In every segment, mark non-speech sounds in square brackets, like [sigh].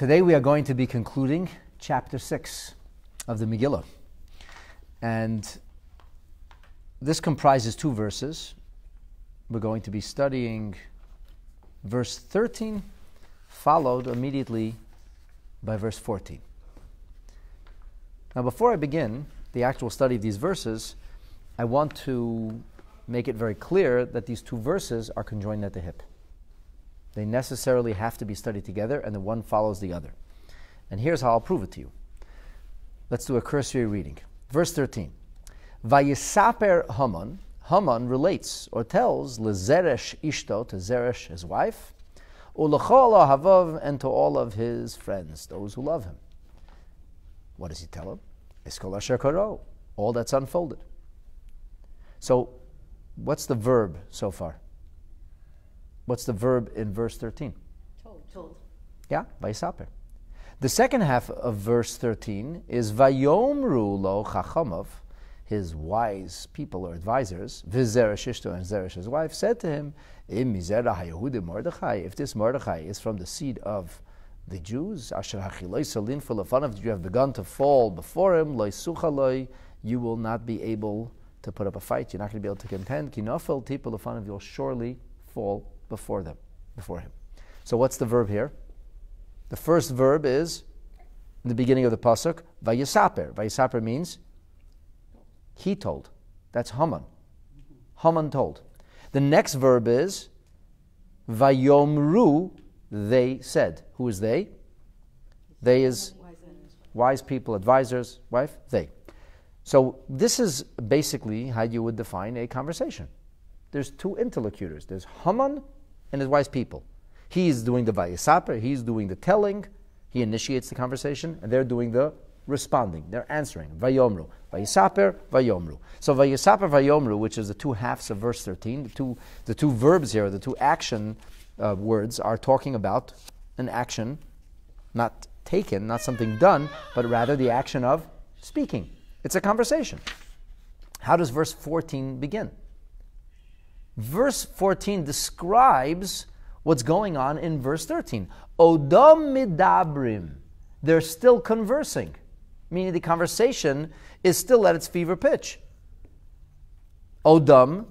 Today we are going to be concluding chapter 6 of the Megillah. And this comprises two verses. We're going to be studying verse 13, followed immediately by verse 14. Now, before I begin the actual study of these verses, I want to make it very clear that these two verses are conjoined at the hip. They necessarily have to be studied together, and the one follows the other. And here's how I'll prove it to you. Let's do a cursory reading. Verse 13. Vayisaper Haman. Haman relates or tells Lezeresh Ishto, to Zeresh, his wife, Ulechol Havav, and to all of his friends, those who love him. What does he tell him? Iskol Asher all that's unfolded. So, what's the verb so far? What's the verb in verse 13? Told. Told. Yeah, Vayisaper. The second half of verse 13 is Vayomru lo chachamov, his wise people or advisors, Vizeresh Ishto and Zeresh his wife, said to him, Im Mizerah Mordechai, if this Mordechai is from the seed of the Jews, Asher Hachiloi Salin full of fun, you have begun to fall before him, Loi Suchaloi, you will not be able to put up a fight, you're not going to be able to contend. Kinofel Tipul of fun, you'll surely fall before them, before him. So what's the verb here? The first verb is in the beginning of the pasuk, vayisaper. Vayisaper means he told. That's Haman. Haman told. The next verb is vayomru. They said. Who is they? They is wise people, advisors, wife. They. So this is basically how you would define a conversation. There's two interlocutors. There's Haman and his wise people. He's doing the vayisaper, he's doing the telling, he initiates the conversation, and they're doing the responding, they're answering. Vayomru. Vayisaper, vayomru. So vayisaper, vayomru, which is the two halves of verse 13, the two, the two verbs here, the two action uh, words, are talking about an action not taken, not something done, but rather the action of speaking. It's a conversation. How does verse 14 begin? Verse 14 describes what's going on in verse 13. Odom midabrim. They're still conversing, meaning the conversation is still at its fever pitch. Odom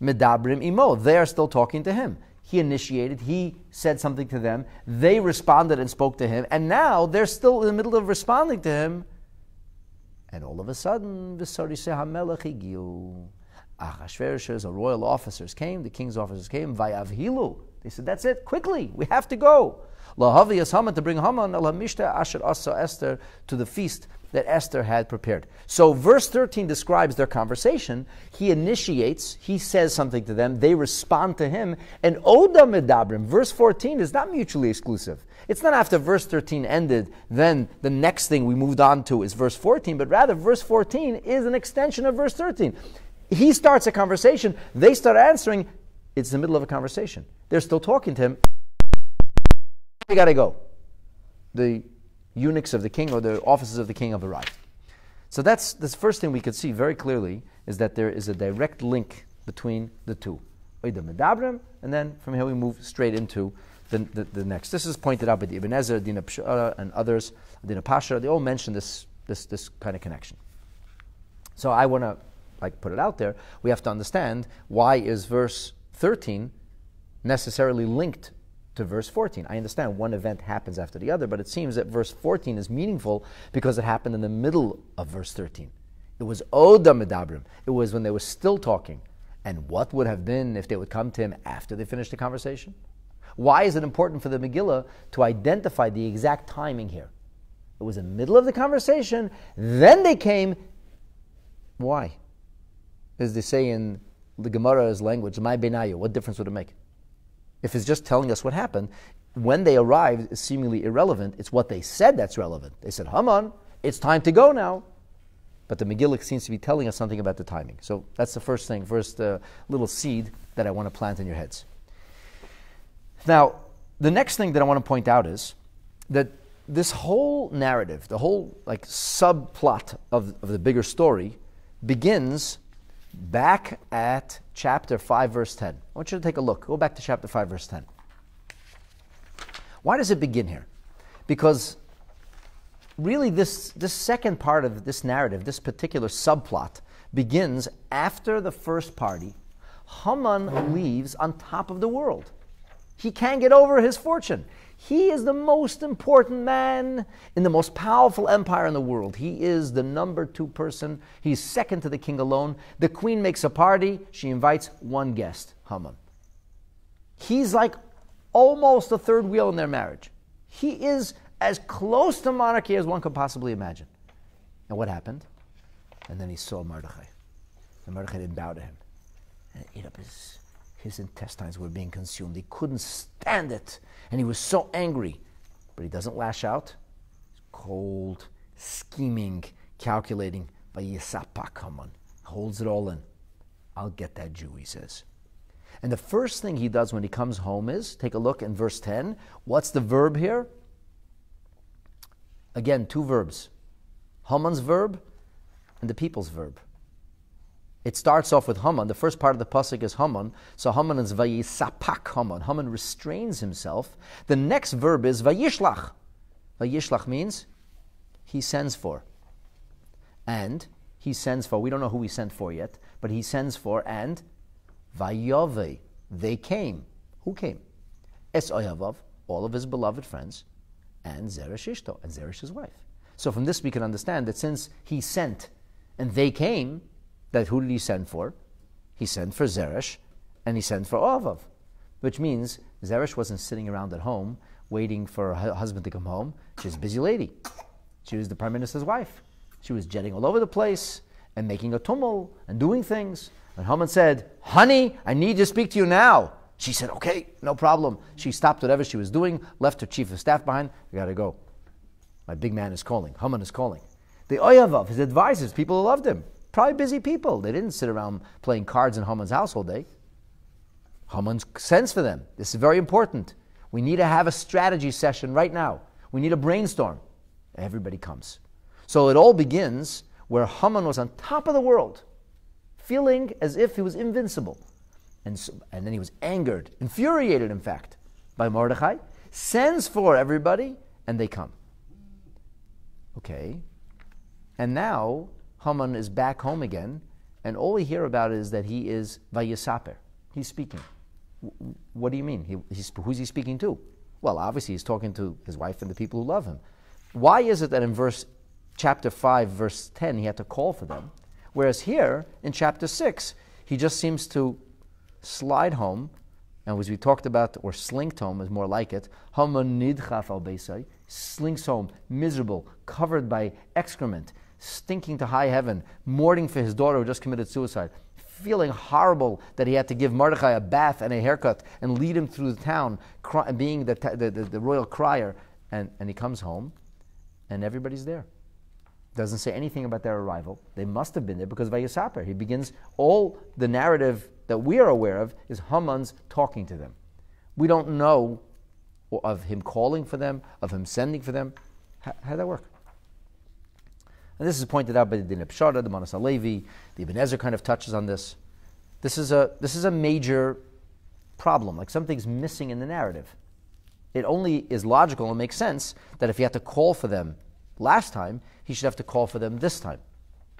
medabrim imo. They are still talking to him. He initiated, he said something to them, they responded and spoke to him, and now they're still in the middle of responding to him. And all of a sudden, Achashverosh's royal officers came, the king's officers came, Vayavhilu. They said, That's it, quickly, we have to go. Lahavi Haman to bring Haman Mishta Asher Asa Esther to the feast that Esther had prepared. So verse 13 describes their conversation. He initiates, he says something to them, they respond to him, and Oda Medabrim, verse 14 is not mutually exclusive. It's not after verse 13 ended, then the next thing we moved on to is verse 14, but rather verse 14 is an extension of verse 13. He starts a conversation, they start answering. It's the middle of a conversation. They're still talking to him. We got to go. The eunuchs of the king or the officers of the king have arrived. So that's the first thing we could see very clearly is that there is a direct link between the two. And then from here we move straight into the, the, the, next. This is pointed out by the Ibn Ezra, Dina Pshara, uh, and others, Dina Pasha. They all mention this, this, this kind of connection. So I want to like put it out there, we have to understand why is verse 13 necessarily linked to verse 14. I understand one event happens after the other, but it seems that verse 14 is meaningful because it happened in the middle of verse 13. It was Oda Medabrim. It was when they were still talking. And what would have been if they would come to him after they finished the conversation? Why is it important for the Megillah to identify the exact timing here? It was in the middle of the conversation, then they came. Why? As they say in the Gemara's language, my benayu, what difference would it make? If it's just telling us what happened, when they arrived is seemingly irrelevant. It's what they said that's relevant. They said, Haman, it's time to go now. But the Megillah seems to be telling us something about the timing. So that's the first thing, first uh, little seed that I want to plant in your heads. Now, the next thing that I want to point out is that this whole narrative, the whole like subplot of, of the bigger story, begins back at chapter 5, verse 10. I want you to take a look. Go back to chapter 5, verse 10. Why does it begin here? Because really, this, this second part of this narrative, this particular subplot, begins after the first party. Haman leaves on top of the world. He can't get over his fortune. He is the most important man in the most powerful empire in the world. He is the number two person. He's second to the king alone. The queen makes a party. She invites one guest, Haman. He's like almost a third wheel in their marriage. He is as close to monarchy as one could possibly imagine. And what happened? And then he saw Mordechai. And Mordechai didn't bow to him. And ate up his, his intestines were being consumed. He couldn't stand it. And he was so angry. But he doesn't lash out. He's cold, scheming, calculating. By Yisapak Haman. Holds it all in. I'll get that Jew, he says. And the first thing he does when he comes home is take a look in verse 10. What's the verb here? Again, two verbs Haman's verb and the people's verb. It starts off with Haman. The first part of the pasuk is Haman. So Haman is vayisapak Haman. Haman restrains himself. The next verb is vayishlach. Vayishlach means he sends for. And he sends for. We don't know who he sent for yet, but he sends for and vayove. They came. Who came? Es oyavav, all of his beloved friends, and Zeresh Ishto, and Zeresh's wife. So from this we can understand that since he sent and they came, that who did he send for? He sent for Zeresh and he sent for Ovav, which means Zeresh wasn't sitting around at home waiting for her husband to come home. She was a busy lady. She was the prime minister's wife. She was jetting all over the place and making a tumult and doing things. And Haman said, Honey, I need to speak to you now. She said, Okay, no problem. She stopped whatever she was doing, left her chief of staff behind. I gotta go. My big man is calling. Haman is calling. The Oyavav, his advisors, people who loved him, probably busy people. They didn't sit around playing cards in Haman's house all day. Haman sends for them. This is very important. We need to have a strategy session right now. We need a brainstorm. Everybody comes. So it all begins where Haman was on top of the world, feeling as if he was invincible. And, so, and then he was angered, infuriated, in fact, by Mordechai, sends for everybody, and they come. Okay. And now Haman is back home again, and all we hear about is that he is Vayisaper. He's speaking. What do you mean? He, who's he speaking to? Well, obviously he's talking to his wife and the people who love him. Why is it that in verse chapter 5, verse 10, he had to call for them? Whereas here, in chapter 6, he just seems to slide home, and as we talked about, or slinked home is more like it, Haman nidchaf al slinks home, miserable, covered by excrement, stinking to high heaven, mourning for his daughter who just committed suicide, feeling horrible that he had to give Mordechai a bath and a haircut and lead him through the town, cry, being the, the, the, the, royal crier. And, and he comes home, and everybody's there. Doesn't say anything about their arrival. They must have been there because Vayisaper. He begins all the narrative that we are aware of is Haman's talking to them. We don't know of him calling for them, of him sending for them. How, how did that work? And this is pointed out by the Din Pshara, the Manas Levi, the Ibn Ezra kind of touches on this. This is a this is a major problem. Like something's missing in the narrative. It only is logical and makes sense that if he had to call for them last time, he should have to call for them this time.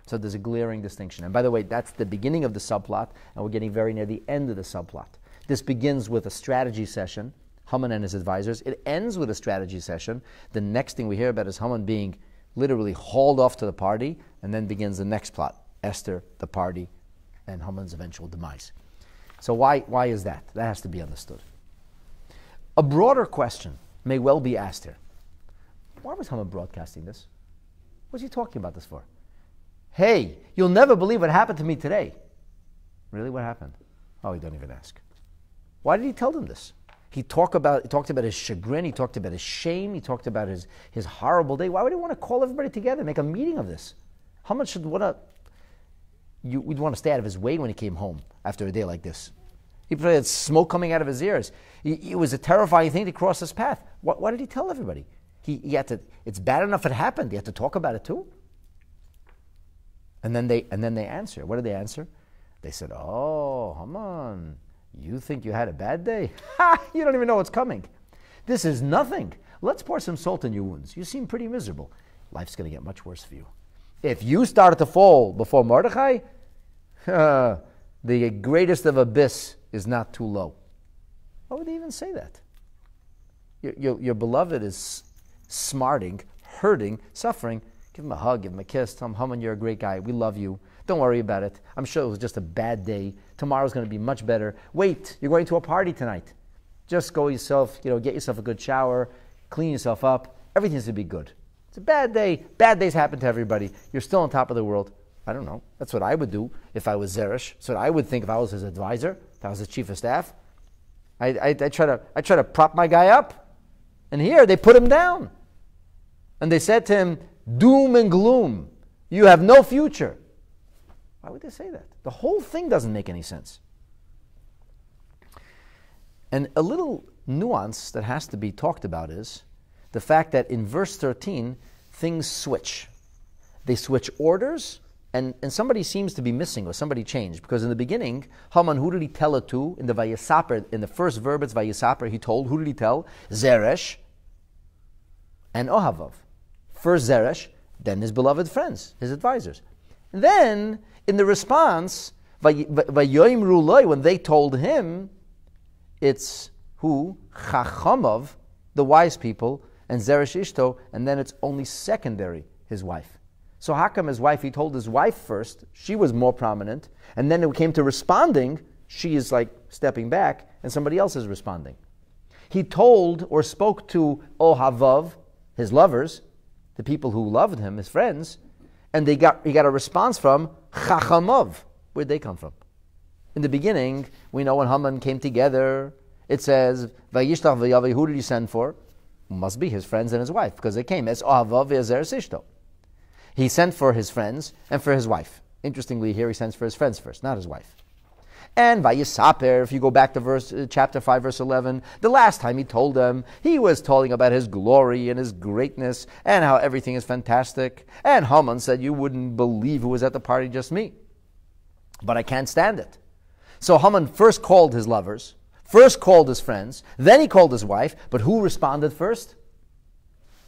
So there's a glaring distinction. And by the way, that's the beginning of the subplot, and we're getting very near the end of the subplot. This begins with a strategy session, Haman and his advisors. It ends with a strategy session. The next thing we hear about is Haman being literally hauled off to the party, and then begins the next plot Esther, the party, and Haman's eventual demise. So, why, why is that? That has to be understood. A broader question may well be asked here. Why was Haman broadcasting this? What's he talking about this for? Hey, you'll never believe what happened to me today. Really? What happened? Oh, he don't even ask. Why did he tell them this? He, talk about, he talked about his chagrin, he talked about his shame, he talked about his, his horrible day. Why would he want to call everybody together, make a meeting of this? How much should what a, you, would want to stay out of his way when he came home after a day like this? He probably had smoke coming out of his ears. It was a terrifying thing to cross his path. Why, why did he tell everybody? He, he had to, it's bad enough it happened. He had to talk about it too. And then they, and then they answer. What did they answer? They said, Oh, Haman, you think you had a bad day? [laughs] Ha! You don't even know what's coming. This is nothing. Let's pour some salt in your wounds. You seem pretty miserable. Life's going to get much worse for you. If you started to fall before Mordechai, uh, [laughs] the greatest of abyss is not too low. Why would they even say that? Your, your, your beloved is smarting, hurting, suffering. Give him a hug, give him a kiss, tell him, Haman, you're a great guy. We love you. Don't worry about it. I'm sure it was just a bad day. Tomorrow's going to be much better. Wait, you're going to a party tonight. Just go yourself, you know, get yourself a good shower, clean yourself up. Everything's going to be good. It's a bad day. Bad days happen to everybody. You're still on top of the world. I don't know. That's what I would do if I was Zeresh. What I would think if I was his advisor, if I was his chief of staff. I, I, I, try to, I try to prop my guy up. And here they put him down. And they said to him, Doom and gloom. You have no future. Why would they say that? The whole thing doesn't make any sense. And a little nuance that has to be talked about is the fact that in verse 13, things switch. They switch orders, and, and somebody seems to be missing or somebody changed. Because in the beginning, Haman, who did he tell it to? In the Vayisaper, in the first verb, it's Vayisaper, he told, who did he tell? Zeresh and Ohavav. First Zeresh, then his beloved friends, his advisors. Then, in the response, when they told him, it's who? Chachamav, the wise people, and Zeresh Ishto, and then it's only secondary, his wife. So how come his wife, he told his wife first, she was more prominent, and then it came to responding, she is like stepping back, and somebody else is responding. He told or spoke to Ohavav, his lovers, the people who loved him, his friends, and they got, he got a response from Chachamov. Where'd they come from? In the beginning, we know when Haman came together, it says, Vayishtach v'yaveh, who did he send for? Must be his friends and his wife, because they came as Ohavav Sishto. He sent for his friends and for his wife. Interestingly, here he sends for his friends first, not his wife. And Vayisaper, if you go back to verse, uh, chapter 5, verse 11, the last time he told them, he was telling about his glory and his greatness and how everything is fantastic. And Haman said, You wouldn't believe who was at the party, just me. But I can't stand it. So Haman first called his lovers, first called his friends, then he called his wife, but who responded first?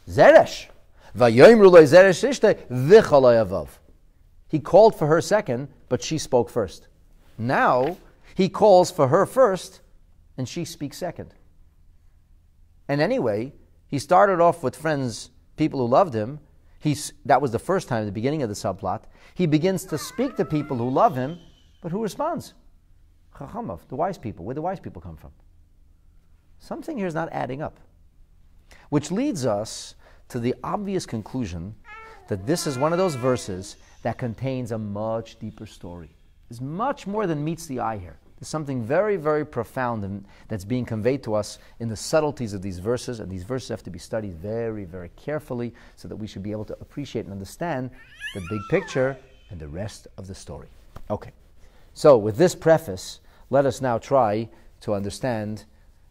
Zeresh. He called for her second, but she spoke first. Now he calls for her first, and she speaks second. And anyway, he started off with friends, people who loved him. He's, that was the first time, the beginning of the subplot. He begins to speak to people who love him, but who responds? Chachamav, the wise people. Where the wise people come from? Something here is not adding up. Which leads us to the obvious conclusion that this is one of those verses that contains a much deeper story. There's much more than meets the eye here. There's something very, very profound in, that's being conveyed to us in the subtleties of these verses, and these verses have to be studied very, very carefully so that we should be able to appreciate and understand the big picture and the rest of the story. Okay, so with this preface, let us now try to understand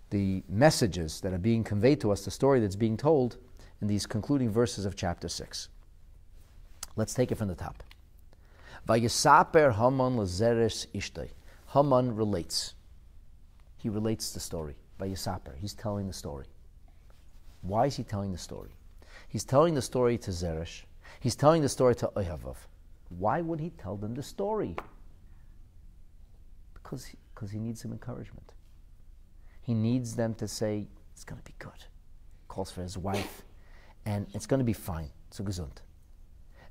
the messages that are being conveyed to us, the story that's being told in these concluding verses of chapter 6. Let's take it from the top. Vayisaper Haman lezeres ishtay. Haman relates. He relates the story. Vayisaper. He's telling the story. Why is he telling the story? He's telling the story to Zeresh. He's telling the story to Ohavav. Why would he tell them the story? Because he, because he needs some encouragement. He needs them to say, it's going to be good. Calls for his wife and it's going to be fine. A gesund.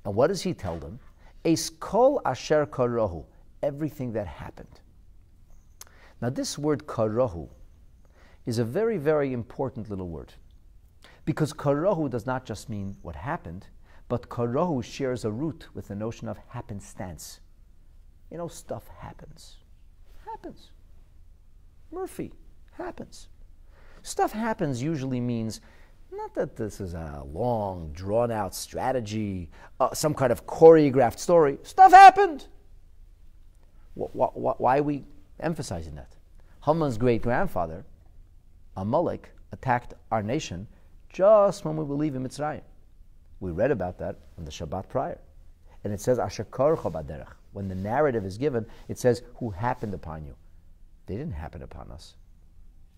And what does he tell them? Es kol asher karahu, everything that happened. Now, this word karahu is a very, very important little word. Because karahu does not just mean what happened, but karahu shares a root with the notion of happenstance. You know, stuff happens. Happens. Murphy, happens. Stuff happens usually means not that this is a long, drawn out strategy, uh, some kind of choreographed story. Stuff happened. why are we emphasizing that? Haman's great grandfather, Amalek, attacked our nation just when we were leaving Mitzrayim. We read about that on the Shabbat prior. And it says, Ashakar Chobaderech. When the narrative is given, it says, Who happened upon you? They didn't happen upon us.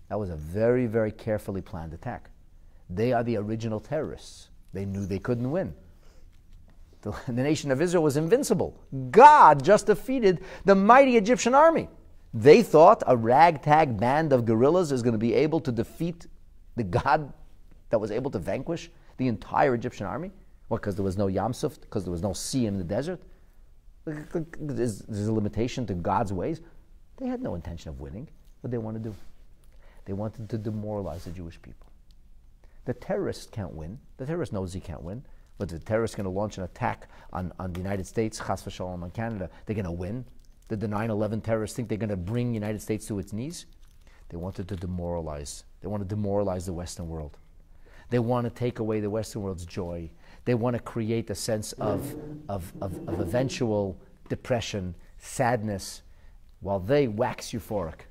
That was a very, very carefully planned attack. They are the original terrorists. They knew they couldn't win. The, [laughs] the nation of Israel was invincible. God just defeated the mighty Egyptian army. They thought a ragtag band of guerrillas is going to be able to defeat the God that was able to vanquish the entire Egyptian army. What, because there was no Yamsuf, because there was no sea in the desert? There's, there's a limitation to God's ways. They had no intention of winning. What they want to do? They wanted to demoralize the Jewish people. The terrorists can't win. The terrorist knows he can't win. But the terrorist going to launch an attack on, on the United States, chas v'shalom, on Canada, they're going to win. Did the 9 11 terrorists think they're going to bring the United States to its knees? They wanted to demoralize. They want to demoralize the Western world. They want to take away the Western world's joy. They want to create a sense of, of, of, of eventual depression, sadness, while they wax euphoric.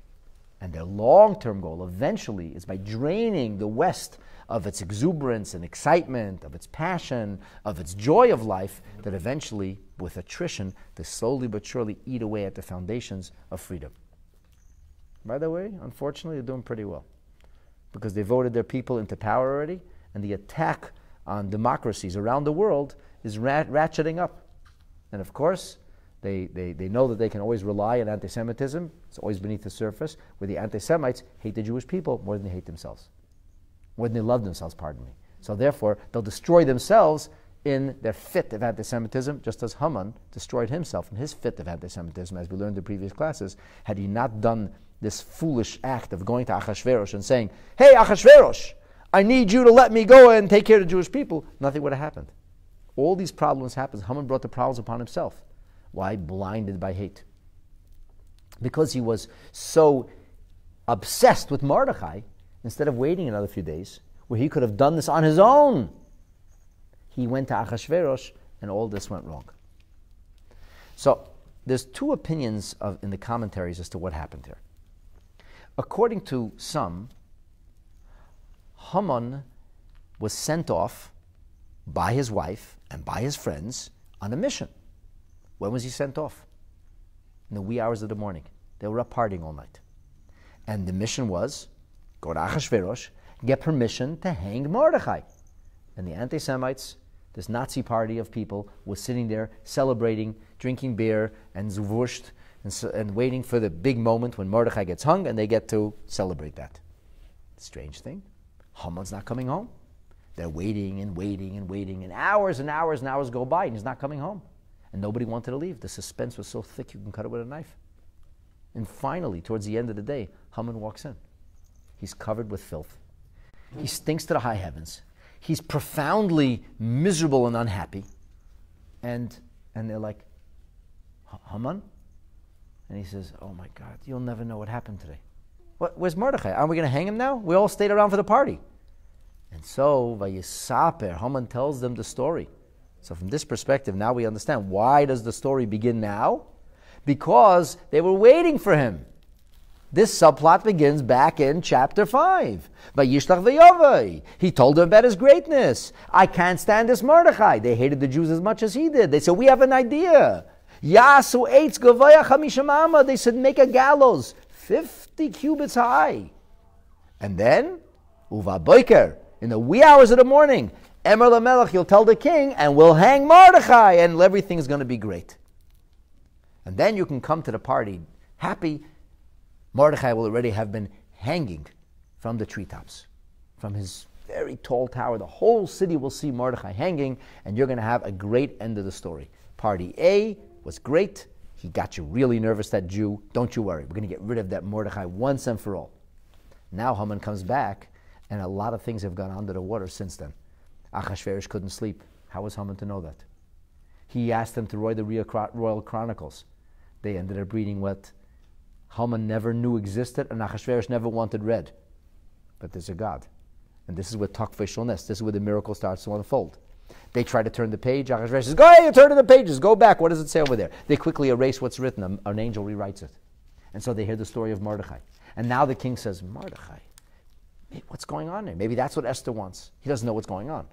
And their long term goal eventually is by draining the West of its exuberance and excitement, of its passion, of its joy of life, that eventually, with attrition, they slowly but surely eat away at the foundations of freedom. By the way, unfortunately, they're doing pretty well because they voted their people into power already, and the attack on democracies around the world is rat- ratcheting up. And of course, they, they, they know that they can always rely on anti Semitism. It's always beneath the surface, where the anti Semites hate the Jewish people more than they hate themselves, more than they love themselves, pardon me. So therefore, they'll destroy themselves in their fit of anti Semitism, just as Haman destroyed himself in his fit of anti Semitism, as we learned in previous classes, had he not done this foolish act of going to Achashverosh and saying, Hey, Achashverosh, I need you to let me go and take care of the Jewish people, nothing would have happened. All these problems happened. Haman brought the problems upon himself. Why? Blinded by hate. Because he was so obsessed with Mordechai, instead of waiting another few days, where he could have done this on his own, he went to Achashverosh and all this went wrong. So, there's two opinions of, in the commentaries as to what happened here. According to some, Haman was sent off by his wife and by his friends on a mission. When was he sent off? In the wee hours of the morning. They were up partying all night. And the mission was go to Achashverosh, get permission to hang Mordechai. And the anti Semites, this Nazi party of people, was sitting there celebrating, drinking beer and zvusht, and, so, and waiting for the big moment when Mordechai gets hung and they get to celebrate that. Strange thing. Haman's not coming home. They're waiting and waiting and waiting, and hours and hours and hours go by, and he's not coming home. And nobody wanted to leave. The suspense was so thick you can cut it with a knife. And finally, towards the end of the day, Haman walks in. He's covered with filth. He stinks to the high heavens. He's profoundly miserable and unhappy. And, and they're like, Haman? And he says, Oh my God, you'll never know what happened today. What, where's Mordechai? Aren't we going to hang him now? We all stayed around for the party. And so, Vayisaper, Haman tells them the story. So, from this perspective, now we understand why does the story begin now? Because they were waiting for him. This subplot begins back in chapter 5. Vayishlach v'yovai. He told them about his greatness. I can't stand this Mordechai. They hated the Jews as much as he did. They said, we have an idea. Yasu They said, make a gallows. 50 cubits high. And then, Uva in the wee hours of the morning, Emer Lamelech, you'll tell the king, and we'll hang Mordechai, and everything's going to be great. And then you can come to the party happy. Mordechai will already have been hanging from the treetops, from his very tall tower. The whole city will see Mordechai hanging, and you're going to have a great end of the story. Party A was great. He got you really nervous, that Jew. Don't you worry. We're going to get rid of that Mordechai once and for all. Now Haman comes back, and a lot of things have gone under the water since then. Achashverosh couldn't sleep. How was Haman to know that? He asked them to write the Royal Chronicles. They ended up reading what Haman never knew existed and Achashverosh never wanted read. But there's a God. And this is where Takfei This is where the miracle starts to unfold. They try to turn the page. Achashverosh says, Go ahead, you're turning the pages. Go back. What does it say over there? They quickly erase what's written. An angel rewrites it. And so they hear the story of Mordechai. And now the king says, Mordechai, what's going on there? Maybe that's what Esther wants. He doesn't know what's going on.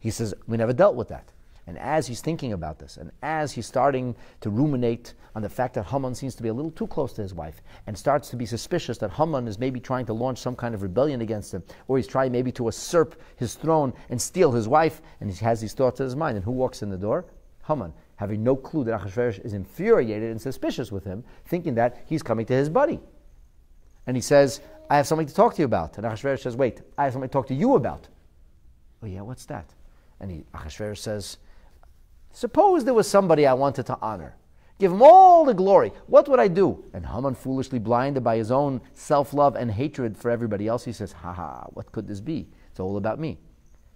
He says, We never dealt with that. And as he's thinking about this, and as he's starting to ruminate on the fact that Haman seems to be a little too close to his wife, and starts to be suspicious that Haman is maybe trying to launch some kind of rebellion against him, or he's trying maybe to usurp his throne and steal his wife, and he has these thoughts in his mind. And who walks in the door? Haman, having no clue that Achashverosh is infuriated and suspicious with him, thinking that he's coming to his buddy. And he says, I have something to talk to you about. And Achashverosh says, Wait, I have something to talk to you about. Oh, yeah, what's that? And he, Achashverosh says, Suppose there was somebody I wanted to honor. Give him all the glory. What would I do? And Haman, foolishly blinded by his own self love and hatred for everybody else, he says, Ha ha, what could this be? It's all about me.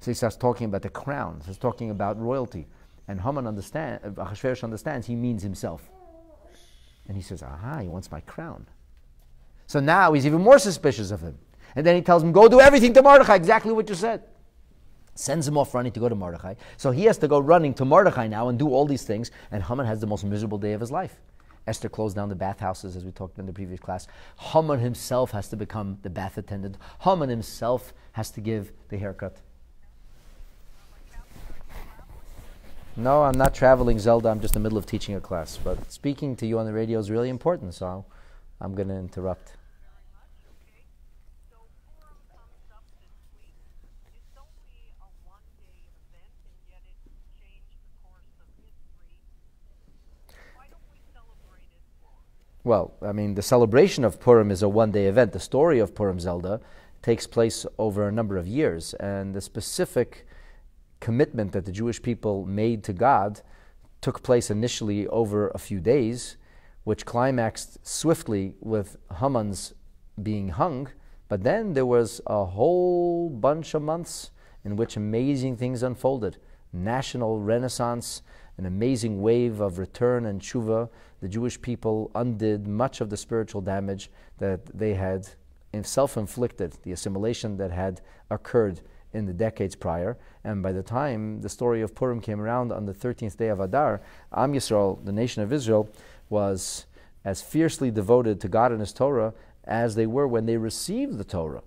So he starts talking about the crown, he starts talking about royalty. And Haman understand, Achashverosh understands he means himself. And he says, Aha, he wants my crown. So now he's even more suspicious of him. And then he tells him, Go do everything to Mordechai, exactly what you said sends him off running to go to Mordechai. So he has to go running to Mordechai now and do all these things, and Haman has the most miserable day of his life. Esther closed down the bathhouses, as we talked in the previous class. Haman himself has to become the bath attendant. Haman himself has to give the haircut. No, I'm not traveling, Zelda. I'm just in the middle of teaching a class. But speaking to you on the radio is really important, so I'm going to interrupt. Well, I mean, the celebration of Purim is a one day event. The story of Purim Zelda takes place over a number of years, and the specific commitment that the Jewish people made to God took place initially over a few days, which climaxed swiftly with Haman's being hung. But then there was a whole bunch of months in which amazing things unfolded national renaissance, an amazing wave of return and tshuva the Jewish people undid much of the spiritual damage that they had self inflicted, the assimilation that had occurred in the decades prior. And by the time the story of Purim came around on the 13th day of Adar, Am Yisrael, the nation of Israel, was as fiercely devoted to God and His Torah as they were when they received the Torah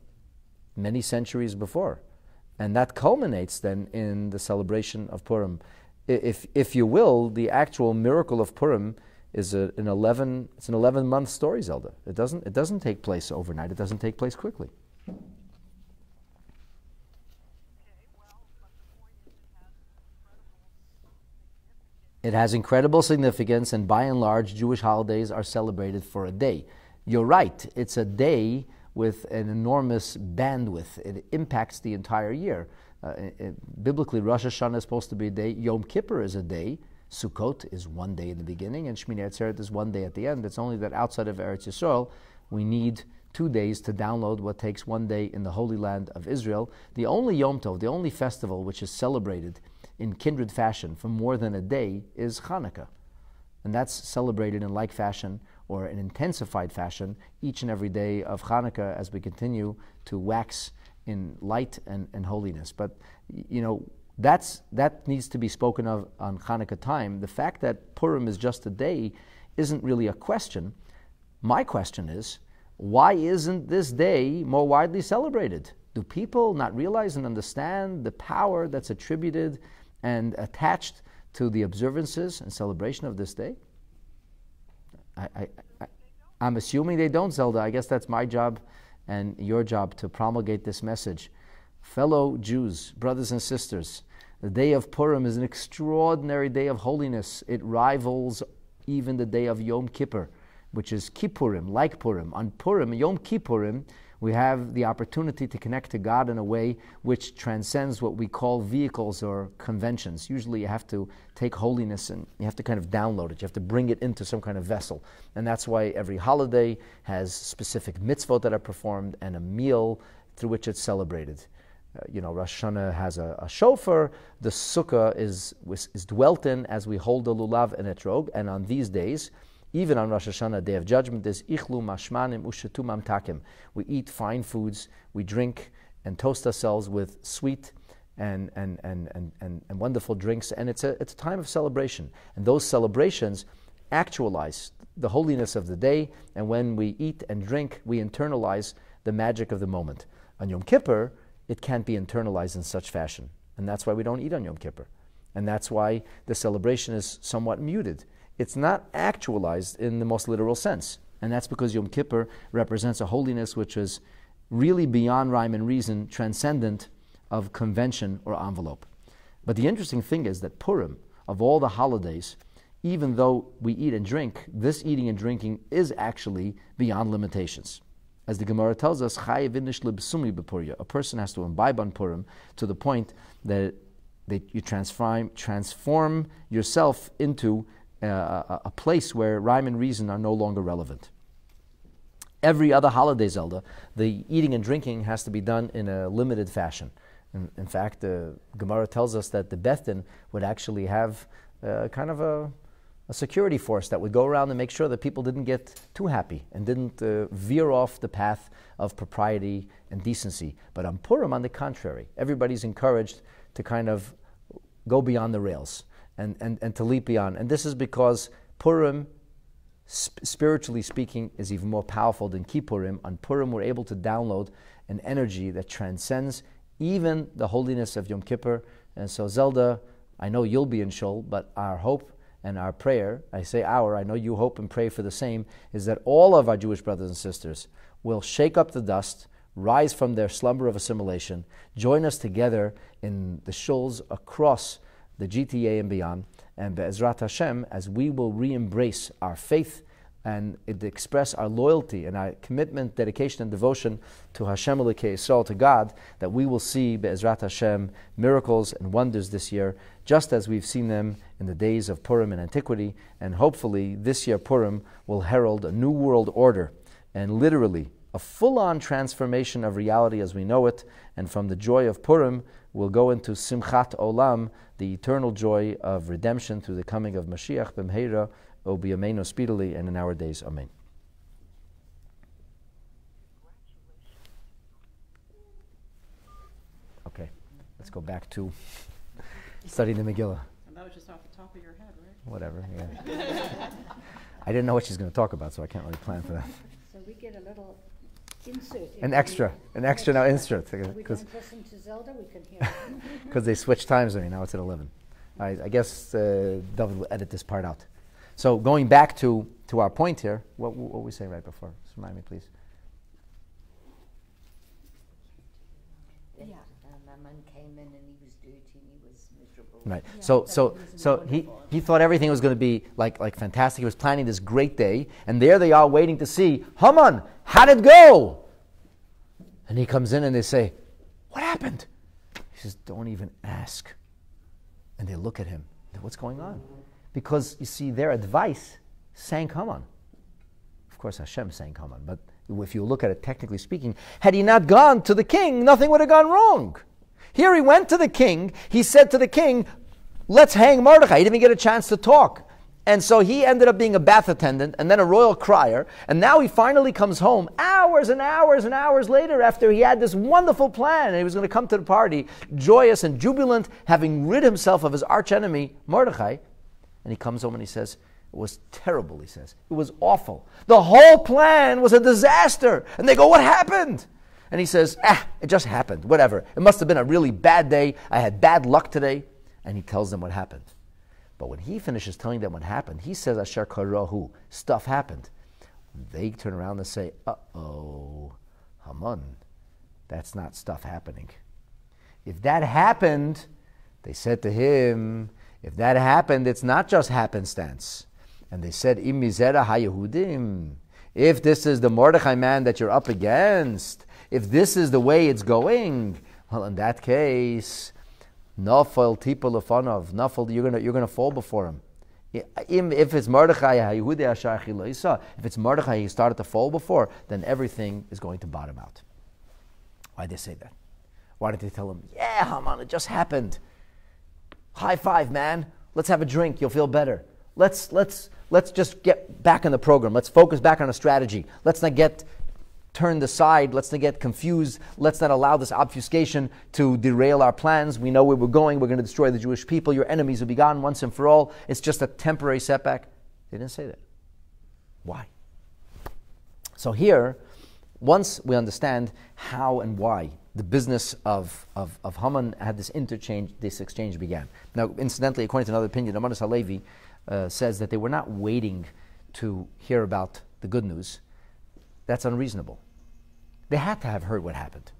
many centuries before. And that culminates then in the celebration of Purim. If, if you will, the actual miracle of Purim is a, an 11 it's an 11 month story zelda it doesn't it doesn't take place overnight it doesn't take place quickly It has incredible significance, and by and large, Jewish holidays are celebrated for a day. You're right, it's a day with an enormous bandwidth. It impacts the entire year. Uh, it, biblically, Rosh Hashanah is supposed to be a day, Yom Kippur is a day, Sukkot is one day in the beginning, and Shmini Atzeret is one day at the end. It's only that outside of Eretz Yisrael, we need two days to download what takes one day in the Holy Land of Israel. The only Yom Tov, the only festival which is celebrated in kindred fashion for more than a day is Hanukkah. And that's celebrated in like fashion or an intensified fashion each and every day of Hanukkah as we continue to wax in light and, and holiness. But, you know, that's, that needs to be spoken of on Hanukkah time. The fact that Purim is just a day isn't really a question. My question is, why isn't this day more widely celebrated? Do people not realize and understand the power that's attributed and attached to the observances and celebration of this day? I, I, I, I'm assuming they don't, Zelda. I guess that's my job and your job to promulgate this message. Fellow Jews, brothers and sisters, the day of Purim is an extraordinary day of holiness. It rivals even the day of Yom Kippur, which is Kippurim, like Purim. On Purim, Yom Kippurim, we have the opportunity to connect to God in a way which transcends what we call vehicles or conventions. Usually, you have to take holiness and you have to kind of download it. You have to bring it into some kind of vessel. And that's why every holiday has specific mitzvot that are performed and a meal through which it's celebrated. Uh, you know, Rosh Hashanah has a, a shofar. The sukkah is, is dwelt in as we hold the lulav and etrog. And on these days, even on Rosh Hashanah, Day of Judgment, is ichlu mashmanim ushatum amtakim. We eat fine foods, we drink and toast ourselves with sweet and, and, and, and, and, and wonderful drinks. And it's a, it's a time of celebration. And those celebrations actualize the holiness of the day. And when we eat and drink, we internalize the magic of the moment. On Yom Kippur, it can't be internalized in such fashion. And that's why we don't eat on Yom Kippur. And that's why the celebration is somewhat muted. It's not actualized in the most literal sense. And that's because Yom Kippur represents a holiness which is really beyond rhyme and reason, transcendent of convention or envelope. But the interesting thing is that Purim, of all the holidays, even though we eat and drink, this eating and drinking is actually beyond limitations. As the Gemara tells us, a person has to imbibe on Purim to the point that, that you transform, transform yourself into a, a place where rhyme and reason are no longer relevant. Every other holiday, Zelda, the eating and drinking has to be done in a limited fashion. In, in fact, the Gemara tells us that the Beit Din would actually have uh, kind of a, a, security force that would go around and make sure that people didn't get too happy and didn't uh, veer off the path of propriety and decency. But on Purim, on the contrary, everybody's encouraged to kind of go beyond the rails and, and, and to leap beyond. And this is because Purim, sp- spiritually speaking, is even more powerful than Kippurim. On Purim, we're able to download an energy that transcends even the holiness of Yom Kippur. And so, Zelda, I know you'll be in Shul, but our hope and our prayer, I say our, I know you hope and pray for the same, is that all of our Jewish brothers and sisters will shake up the dust, rise from their slumber of assimilation, join us together in the shuls across the GTA and beyond. And Be'ezrat Hashem, as we will re embrace our faith and express our loyalty and our commitment, dedication, and devotion to Hashem Elokei Yisrael, to God, that we will see Be'ezrat Hashem miracles and wonders this year, just as we've seen them in the days of Purim in antiquity. And hopefully, this year Purim will herald a new world order and literally a full on transformation of reality as we know it. And from the joy of Purim, we'll go into Simchat Olam, the eternal joy of redemption through the coming of Mashiach b'mheira, O b'yameinu speedily and in our days. Amen. Okay, let's go back to [laughs] studying the Megillah. And that was just off the top of your head, right? Whatever, yeah. [laughs] I didn't know what she's going to talk about, so I can't really plan for that. So we get a little insert. An extra, an extra now insert. We Because don't listen to Zelda, we can hear. because [laughs] they switched times on me. Now it's at 11. I, I guess uh, David will edit this part out. So going back to, to our point here, what, what were we saying right before? Just remind me, please. Yeah. Haman came in and he was dirty and he was miserable. Right. Yeah, so so was so he, he thought everything was going to be like like fantastic. He was planning this great day, and there they are waiting to see Haman. How'd it go? And he comes in and they say, "What happened?" He says, "Don't even ask." And they look at him. What's going on? Because you see, their advice sank Haman. Of course, Hashem sank Haman, but if you look at it technically speaking, had he not gone to the king, nothing would have gone wrong. Here he went to the king. He said to the king, Let's hang Mordechai. He didn't even get a chance to talk. And so he ended up being a bath attendant and then a royal crier. And now he finally comes home hours and hours and hours later after he had this wonderful plan and he was going to come to the party joyous and jubilant, having rid himself of his archenemy, Mordechai. And he comes home and he says, It was terrible, he says. It was awful. The whole plan was a disaster. And they go, What happened? And he says, Ah, it just happened. Whatever. It must have been a really bad day. I had bad luck today. And he tells them what happened. But when he finishes telling them what happened, he says, Asher karahu, stuff happened. They turn around and say, Uh oh, Haman, that's not stuff happening. If that happened, they said to him, if that happened, it's not just happenstance. And they said, Im mizera. If this is the Mordechai man that you're up against, if this is the way it's going, well, in that case, nafal tipa lefanov, nafal, you're gonna you're gonna fall before him. If it's Mordechai, Yehudi if it's Mordechai he started to fall before, then everything is going to bottom out. Why did they say that? Why did they tell him, yeah, Haman, it just happened. High five, man. Let's have a drink. You'll feel better. Let's let's let's just get back in the program. Let's focus back on a strategy. Let's not get turned aside. Let's not get confused. Let's not allow this obfuscation to derail our plans. We know where we're going. We're going to destroy the Jewish people. Your enemies will be gone once and for all. It's just a temporary setback. They didn't say that. Why? So here, once we understand how and why the business of, of, of Haman had this interchange, this exchange began. Now, incidentally, according to another opinion, Amanis Halevi uh, says that they were not waiting to hear about the good news. That's unreasonable. They had to have heard what happened.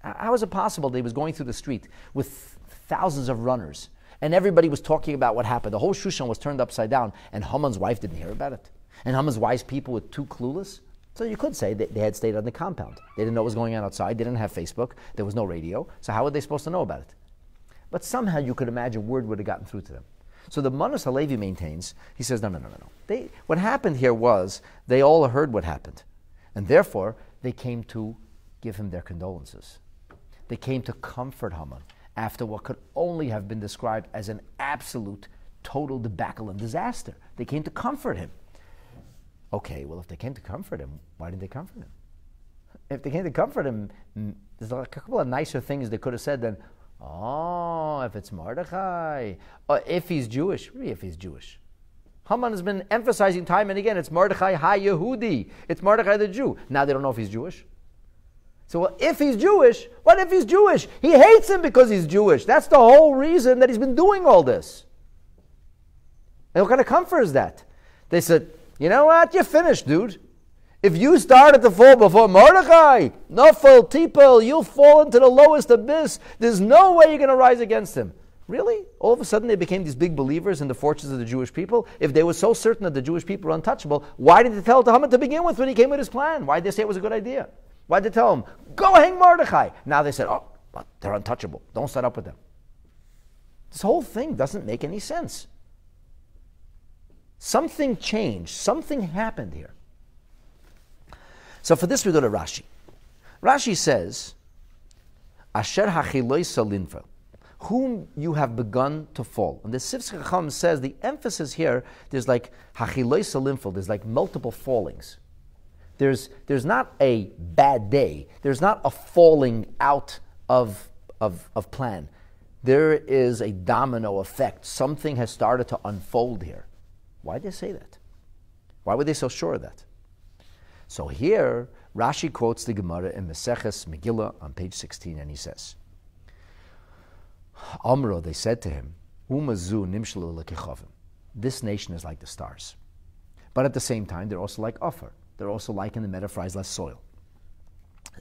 How is it possible he was going through the street with thousands of runners and everybody was talking about what happened? The whole Shushan was turned upside down and Haman's wife didn't hear about it. And Haman's wise people were too clueless. So you could say that they had stayed on the compound. They didn't know what was going on outside. They didn't have Facebook. There was no radio. So how were they supposed to know about it? But somehow you could imagine word would have gotten through to them. So the Manas Halevi maintains, he says, no, no, no, no, no. They, what happened here was they all heard what happened. And therefore, they came to give him their condolences. They came to comfort Haman after what could only have been described as an absolute, total debacle and disaster. They came to comfort him. Okay, well, if they came to comfort him, why didn't they comfort him? If they came to comfort him, mm, there's a couple of nicer things they could have said than, oh, if it's Mordechai, or if he's Jewish, really, if he's Jewish. Haman has been emphasizing time and again, it's Mordechai Ha Yehudi, it's Mordechai the Jew. Now they don't know if he's Jewish. So, well, if he's Jewish, what if he's Jewish? He hates him because he's Jewish. That's the whole reason that he's been doing all this. And what kind of comfort is that? They said, you know what? You're finished, dude. If you started to fall before Mordechai, Nafal, Tipel, you'll fall into the lowest abyss. There's no way you're going to rise against him. Really? All of a sudden they became these big believers in the fortunes of the Jewish people? If they were so certain that the Jewish people were untouchable, why did they tell Haman to begin with when he came with his plan? Why did they say it was a good idea? Why did they tell him, go hang Mordechai? Now they said, oh, they're untouchable. Don't set up with them. This whole thing doesn't make any sense. Something changed. Something happened here. So for this we go to Rashi. Rashi says, Asher hachiloisa linfa, whom you have begun to fall. And the Sifs Chacham says the emphasis here, there's like hachiloisa linfa, there's like multiple fallings. There's, there's not a bad day. There's not a falling out of, of, of plan. There is a domino effect. Something has started to unfold here. Why did they say that? Why were they so sure of that? So here, Rashi quotes the Gemara in Meseches Megillah on page 16, and he says, Amro, they said to him, Umazu nimshlu This nation is like the stars. But at the same time, they're also like afar. They're also like in the metaphrase soil.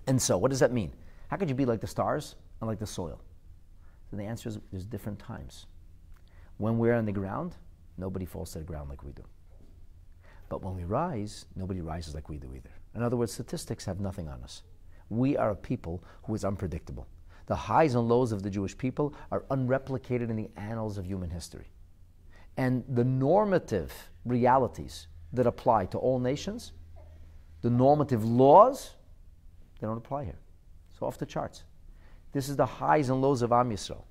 And so, what does that mean? How could you be like the stars and like the soil? So the answer is there's different times. When we're on the ground, nobody falls to the ground like we do. But when we rise, nobody rises like we do either. In other words, statistics have nothing on us. We are a people who is unpredictable. The highs and lows of the Jewish people are unreplicated in the annals of human history. And the normative realities that apply to all nations the normative laws, they don't apply here. So off the charts. This is the highs and lows of Am Yisrael.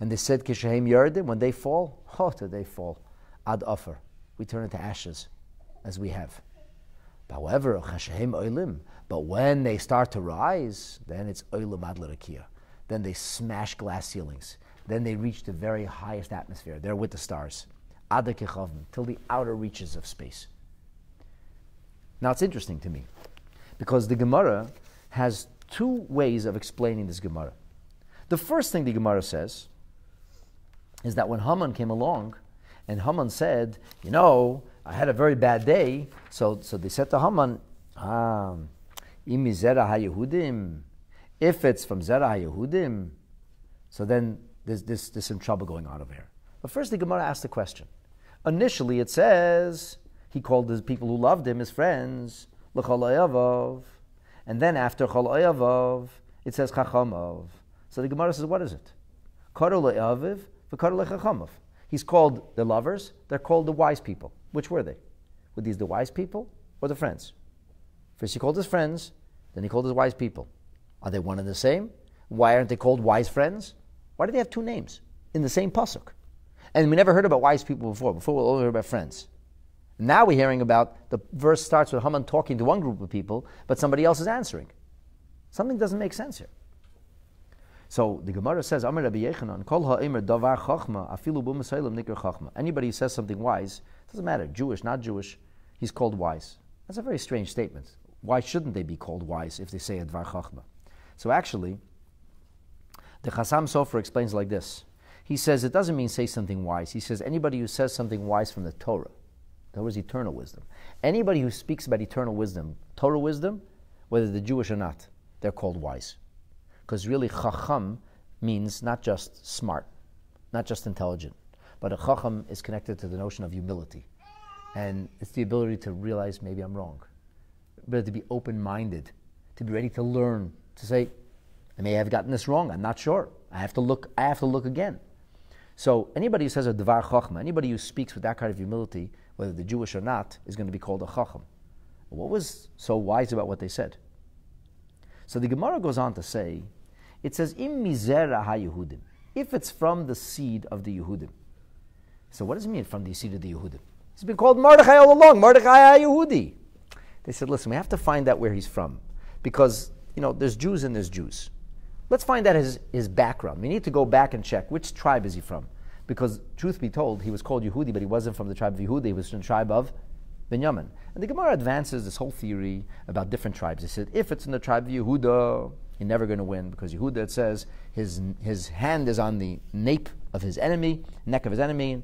And they said, Kishahem Yerdim, when they fall, [laughs] oh, do they fall? Ad offer. We turn into ashes, as we have. However, but when they start to rise, then it's Oilim Ad Then they smash glass ceilings. Then they reach the very highest atmosphere. They're with the stars. Ad till the outer reaches of space. Now it's interesting to me because the Gemara has two ways of explaining this Gemara. The first thing the Gemara says is that when Haman came along and Haman said, You know, I had a very bad day, so, so they said to Haman, ah, if it's from Zera HaYehudim, so then there's, there's, there's some trouble going on over here. But first, the Gemara asked the question. Initially, it says, he called the people who loved him his friends, And then after chol it says chachamav. So the Gemara says, what is it? He's called the lovers, they're called the wise people. Which were they? Were these the wise people or the friends? First he called his friends, then he called his wise people. Are they one and the same? Why aren't they called wise friends? Why do they have two names in the same pasuk? And we never heard about wise people before. Before we only heard about friends. Now we're hearing about the verse starts with Haman talking to one group of people, but somebody else is answering. Something doesn't make sense here. So the Gemara says, Amar Rabbi Yochanan, Kol ha'emer davar chachma, afilu nikr chachma. Anybody who says something wise, doesn't matter, Jewish, not Jewish, he's called wise. That's a very strange statement. Why shouldn't they be called wise if they say a dvar chachma? So actually, the Chassam Sofer explains like this. He says it doesn't mean say something wise. He says anybody who says something wise from the Torah, that was eternal wisdom. Anybody who speaks about eternal wisdom, Torah wisdom, whether they're Jewish or not, they're called wise. Because really, Chacham means not just smart, not just intelligent, but a Chacham is connected to the notion of humility. And it's the ability to realize maybe I'm wrong, but to be open minded, to be ready to learn, to say, I may have gotten this wrong, I'm not sure. I have to look, I have to look again. So anybody who says a Devar Chachma, anybody who speaks with that kind of humility, whether they're Jewish or not, is going to be called a Chacham. What was so wise about what they said? So the Gemara goes on to say, it says, Im ha-Yehudim, if it's from the seed of the Yehudim. So what does it mean from the seed of the Yehudim? He's been called Mordechai all along, Mordechai ha-Yehudi. They said, listen, we have to find out where he's from. Because, you know, there's Jews and there's Jews. Let's find out his, his background. We need to go back and check which tribe is he from. Because, truth be told, he was called Yehudi, but he wasn't from the tribe of Yehudi, he was from the tribe of Benjamin. And the Gemara advances this whole theory about different tribes. He said, if it's in the tribe of Yehuda, you're never going to win because Yehuda, says, his, his hand is on the nape of his enemy, neck of his enemy.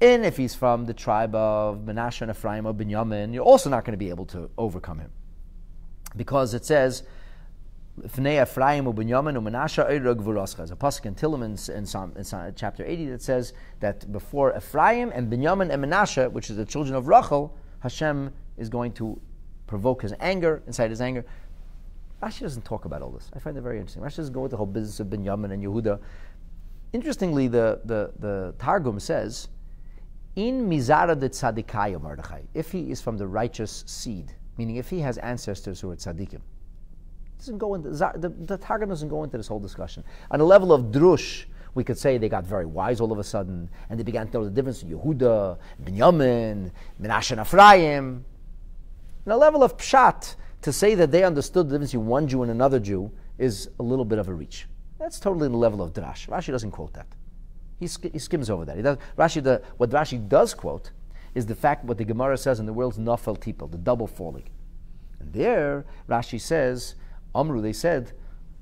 And if he's from the tribe of Menashe and Ephraim or Binyamin, you're also not going to be able to overcome him. Because it says, Fnei Ephraim u'Binyamin u'Menashe oirag v'roscha. There's a pasuk in Tillim in, in, in chapter 80 that says that before Ephraim and Binyamin and Menashe, which is the children of Rachel, Hashem is going to provoke his anger, inside his anger. Rashi doesn't talk about all this. I find it very interesting. Rashi doesn't go with the whole business of Binyamin and Yehuda. Interestingly, the, the, the Targum says, in Mizara de Tzadikaya Mordechai, if he is from the righteous seed, meaning if he has ancestors who are tzaddikim, doesn't go into the, the Targum doesn't go into this whole discussion. On the level of drush, we could say they got very wise all of a sudden, and they began to know the difference in Yehuda, Binyamin, Menashe and Ephraim. On a level of pshat, to say that they understood the difference between one Jew and another Jew is a little bit of a reach. That's totally in the level of drash. Rashi doesn't quote that. He, sk- he skims over that. He does, Rashi, the, what Rashi does quote is the fact what the Gemara says in the world's nafel tipel, the double falling. And there, Rashi says Amru, they said,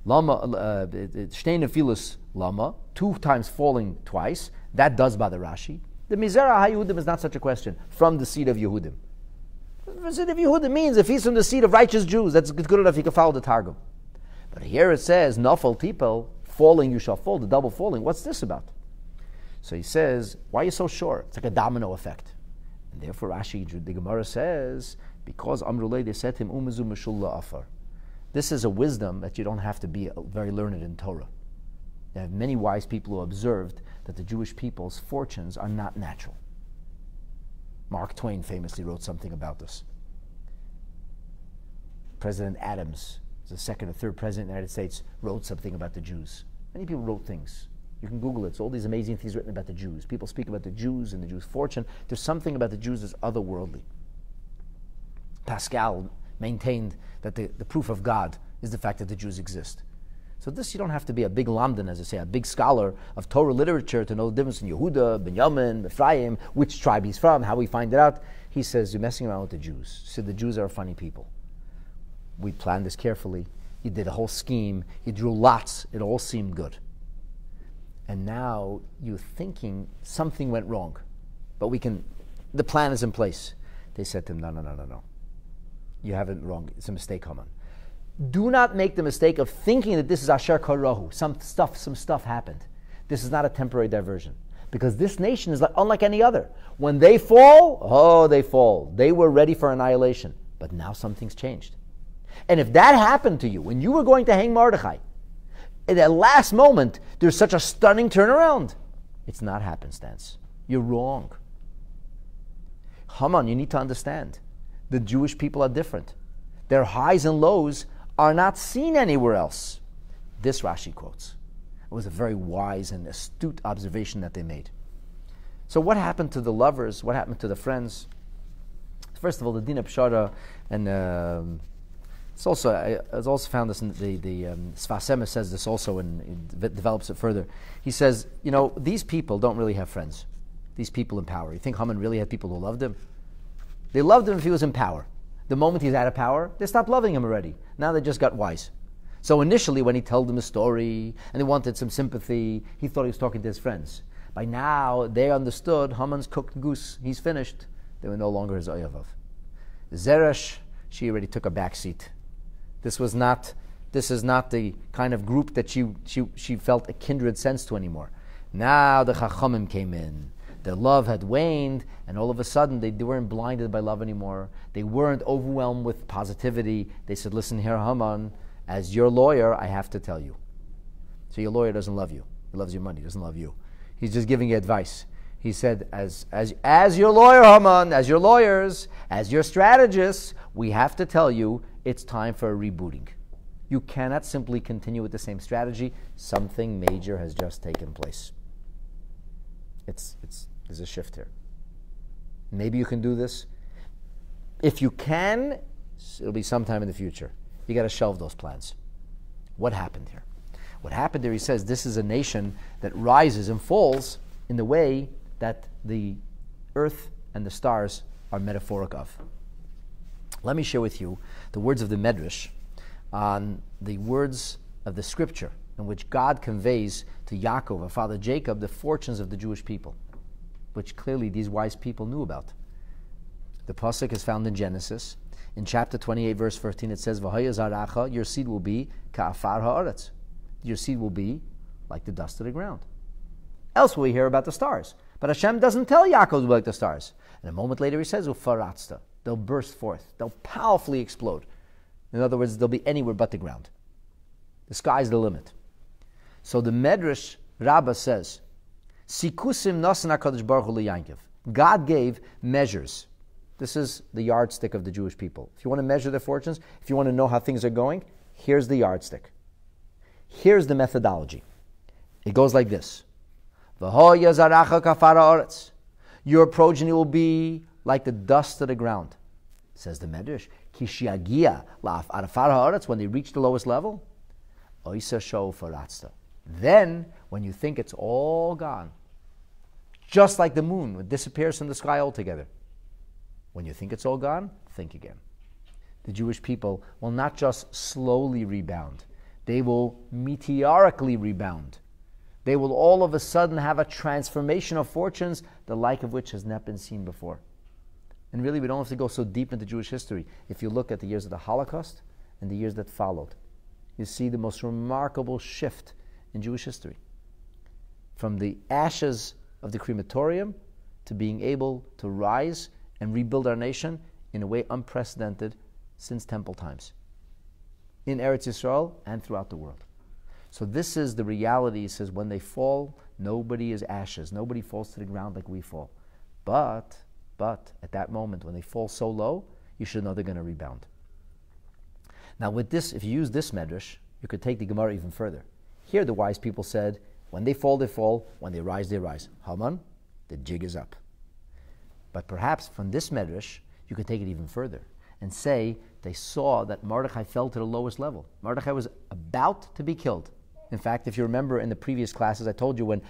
Lama, uh, Shtein Lama, two times falling twice. That does bother Rashi. The Mizera HaYehudim is not such a question. From the seed of Yehudim. Seed of Yehudim means if he's from the seed of righteous Jews, that's good enough, he can follow the Targum. But here it says, Nafal Tipel, falling you shall fall, the double falling. What's this about? So he says, why are you so sure? It's like a domino effect. And therefore Rashi, the Gemara says, because Amrulay, they said to him, Umazu Meshulla Afar. This is a wisdom that you don't have to be uh, very learned in Torah. There are many wise people who observed that the Jewish people's fortunes are not natural. Mark Twain famously wrote something about this. President Adams, the second or third president of the United States, wrote something about the Jews. Many people wrote things. You can Google it. It's all these amazing things written about the Jews. People speak about the Jews and the Jews' fortune. There's something about the Jews that's otherworldly. Pascal maintained that the, the proof of God is the fact that the Jews exist. So this you don't have to be a big lamdan, as I say, a big scholar of Torah literature to know the difference in Yehuda, Benjamin, Ephraim, which tribe he's from, how we find it out. He says, you're messing around with the Jews. Said, the Jews are funny people. We planned this carefully. He did a whole scheme. He drew lots. It all seemed good. And now you're thinking something went wrong. But we can, the plan is in place. They said to him, no, no, no, no, no you have it wrong. It's a mistake, Haman. Do not make the mistake of thinking that this is Asher Karahu. Some stuff, some stuff happened. This is not a temporary diversion. Because this nation is like, unlike any other. When they fall, oh, they fall. They were ready for annihilation. But now something's changed. And if that happened to you when you were going to hang Mordechai, at that last moment, there's such a stunning turnaround. It's not happenstance. You're wrong. Haman, you need to understand the Jewish people are different. Their highs and lows are not seen anywhere else. This Rashi quotes. It was a very wise and astute observation that they made. So, what happened to the lovers? What happened to the friends? First of all, the Dina Pshara, and um, it's also I, I've also found this in the the um, says this also and develops it further. He says, you know, these people don't really have friends. These people in power. You think Haman really had people who loved him? They loved him if he was in power. The moment he's out of power, they stopped loving him already. Now they just got wise. So initially, when he told them a story and they wanted some sympathy, he thought he was talking to his friends. By now, they understood Haman's cooked goose. He's finished. They were no longer his Oyavav. Zeresh, she already took a back seat. This was not, this is not the kind of group that she, she, she felt a kindred sense to anymore. Now the Chachamim came in. Their love had waned, and all of a sudden they, they weren't blinded by love anymore. They weren't overwhelmed with positivity. They said, Listen here, Haman, as your lawyer, I have to tell you. So your lawyer doesn't love you. He loves your money, he doesn't love you. He's just giving you advice. He said, as, as, as your lawyer, Haman, as your lawyers, as your strategists, we have to tell you it's time for a rebooting. You cannot simply continue with the same strategy. Something major has just taken place. It's, it's, there's a shift here. Maybe you can do this. If you can, it'll be sometime in the future. You got to shelve those plans. What happened here? What happened there, he says, this is a nation that rises and falls in the way that the earth and the stars are metaphoric of. Let me share with you the words of the Medrash on the words of the scripture in which God conveys to Yaakov, father Jacob, the fortunes of the Jewish people, which clearly these wise people knew about. The pasuk is found in Genesis. In chapter 28, verse 13, it says, zaracha, your seed will be ka'afar ha'aretz. Your seed will be like the dust of the ground. Else we hear about the stars. But Hashem doesn't tell Yaakov to be like the stars. And a moment later he says, ufaratzta. They'll burst forth. They'll powerfully explode. In other words, they'll be anywhere but the ground. The sky's the limit. So the Medrash Rabbah says, Sikusim nasan HaKadosh Baruch Hu God gave measures this is the yardstick of the Jewish people. If you want to measure their fortunes, if you want to know how things are going, here's the yardstick. Here's the methodology. It goes like this Your progeny will be like the dust of the ground, says the Medrash. When they reach the lowest level, then, when you think it's all gone, just like the moon, it disappears from the sky altogether when you think it's all gone, think again. The Jewish people will not just slowly rebound, they will meteorically rebound. They will all of a sudden have a transformation of fortunes, the like of which has not been seen before. And really, we don't have to go so deep into Jewish history. If you look at the years of the Holocaust and the years that followed, you see the most remarkable shift in Jewish history. From the ashes of the crematorium to being able to rise and rebuild our nation in a way unprecedented since temple times in Eretz Yisrael and throughout the world. So this is the reality. He says, when they fall, nobody is ashes. Nobody falls to the ground like we fall. But, but at that moment, when they fall so low, you should know they're going to rebound. Now, with this, if you use this medrash, you could take the Gemara even further. Here, the wise people said, when they fall, they fall. When they rise, they rise. Haman, the jig is up. But perhaps from this medrash, you could take it even further and say they saw that Mordechai fell to the lowest level. Mordechai was about to be killed. In fact, if you remember in the previous classes, I told you when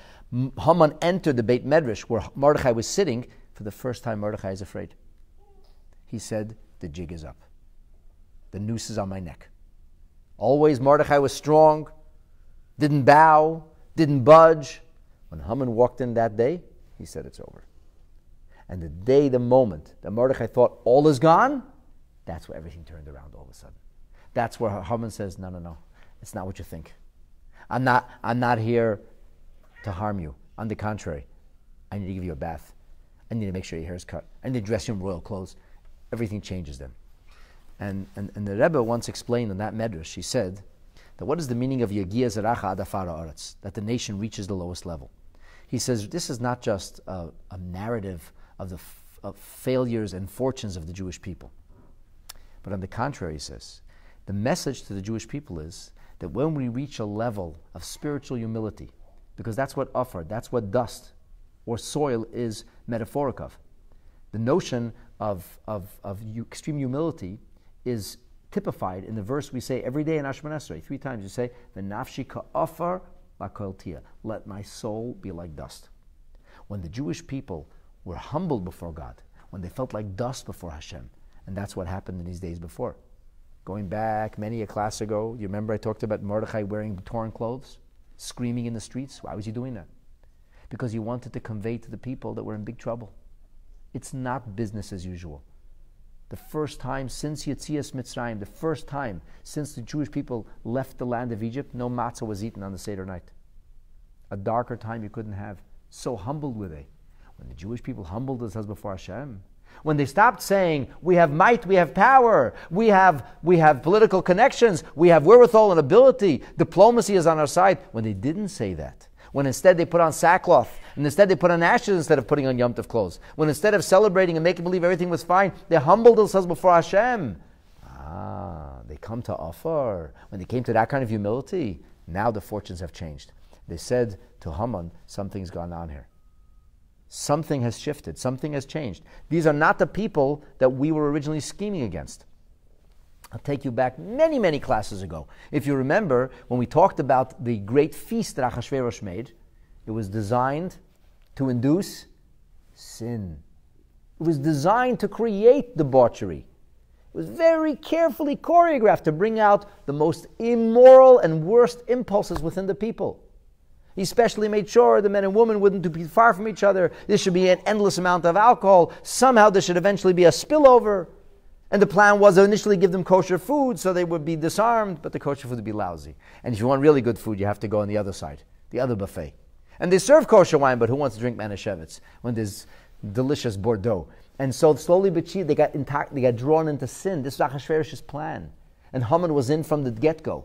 Haman entered the Beit Medrash where Mordechai was sitting, for the first time Mordechai is afraid. He said, The jig is up. The noose is on my neck. Always Mordechai was strong, didn't bow, didn't budge. When Haman walked in that day, he said, It's over. And the day, the moment that Mordechai thought all is gone, that's where everything turned around all of a sudden. That's where Haman says, No, no, no, it's not what you think. I'm not, I'm not here to harm you. On the contrary, I need to give you a bath. I need to make sure your hair is cut. I need to dress you in royal clothes. Everything changes then. And, and, and the Rebbe once explained in that medrash, she said, that what is the meaning of Yagia Zeracha Adafara Aretz? That the nation reaches the lowest level. He says this is not just a, a narrative of the f- of failures and fortunes of the Jewish people. But on the contrary, he says, the message to the Jewish people is that when we reach a level of spiritual humility, because that's what offer, that's what dust or soil is metaphoric of. The notion of, of, of extreme humility is typified in the verse we say every day in Shmoneh Esrei. Three times you say, V'nafshi ka'afar la'koltia. Let my soul be like dust. When the Jewish people were humbled before God, when they felt like dust before Hashem. And that's what happened in these days before. Going back many a class ago, you remember I talked about Mordechai wearing torn clothes, screaming in the streets? Why was he doing that? Because he wanted to convey to the people that we're in big trouble. It's not business as usual. The first time since Yetzias Mitzrayim, the first time since the Jewish people left the land of Egypt, no matzah was eaten on the Seder night. A darker time you couldn't have. So humbled were they. When the Jewish people humbled themselves before Hashem, when they stopped saying, we have might, we have power, we have, we have political connections, we have wherewithal and ability, diplomacy is on our side, when they didn't say that, when instead they put on sackcloth, and instead they put on ashes instead of putting on Yom Tov clothes, when instead of celebrating and making believe everything was fine, they humbled themselves before Hashem. Ah, they come to offer. When they came to that kind of humility, now the fortunes have changed. They said to Haman, something's gone on here. Something has shifted, something has changed. These are not the people that we were originally scheming against. I'll take you back many, many classes ago. If you remember, when we talked about the great feast that Achashverosh made, it was designed to induce sin. It was designed to create debauchery. It was very carefully choreographed to bring out the most immoral and worst impulses within the people. He especially made sure the men and women wouldn't be far from each other. There should be an endless amount of alcohol. Somehow there should eventually be a spillover. And the plan was to initially give them kosher food so they would be disarmed, but the kosher food would be lousy. And if you want really good food, you have to go on the other side, the other buffet. And they serve kosher wine, but who wants to drink Manischewitz when there's delicious Bordeaux? And so slowly but surely they got, intact, they got drawn into sin. This was Achashverosh's plan. And Haman was in from the get go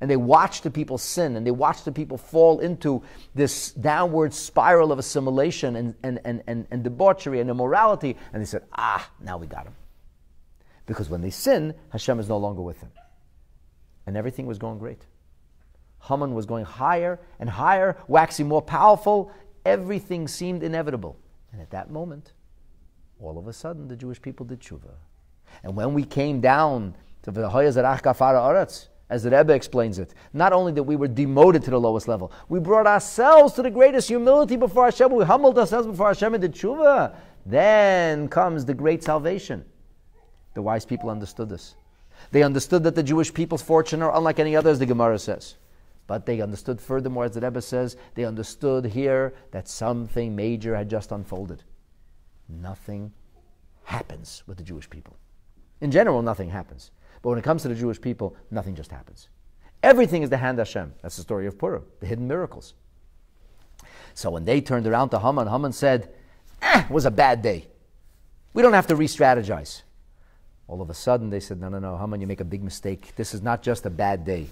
and they watched the people sin and they watched the people fall into this downward spiral of assimilation and, and, and, and, and debauchery and immorality. And they said, ah, now we got him. Because when they sin, Hashem is no longer with them. And everything was going great. Haman was going higher and higher, waxing more powerful. Everything seemed inevitable. And at that moment, all of a sudden, the Jewish people did tshuva. And when we came down to the Hoyazarach Kafara Aretz, as the Rebbe explains it. Not only that we were demoted to the lowest level, we brought ourselves to the greatest humility before Hashem. We humbled ourselves before Hashem and did tshuva. Then comes the great salvation. The wise people understood this. They understood that the Jewish people's fortune are unlike any others, the Gemara says. But they understood furthermore, as the Rebbe says, they understood here that something major had just unfolded. Nothing happens with the Jewish people. In general, nothing happens. But when it comes to the Jewish people, nothing just happens. Everything is the hand of Hashem. That's the story of Purim, the hidden miracles. So when they turned around to Haman, Haman said, eh, it was a bad day. We don't have to re strategize. All of a sudden, they said, no, no, no, Haman, you make a big mistake. This is not just a bad day.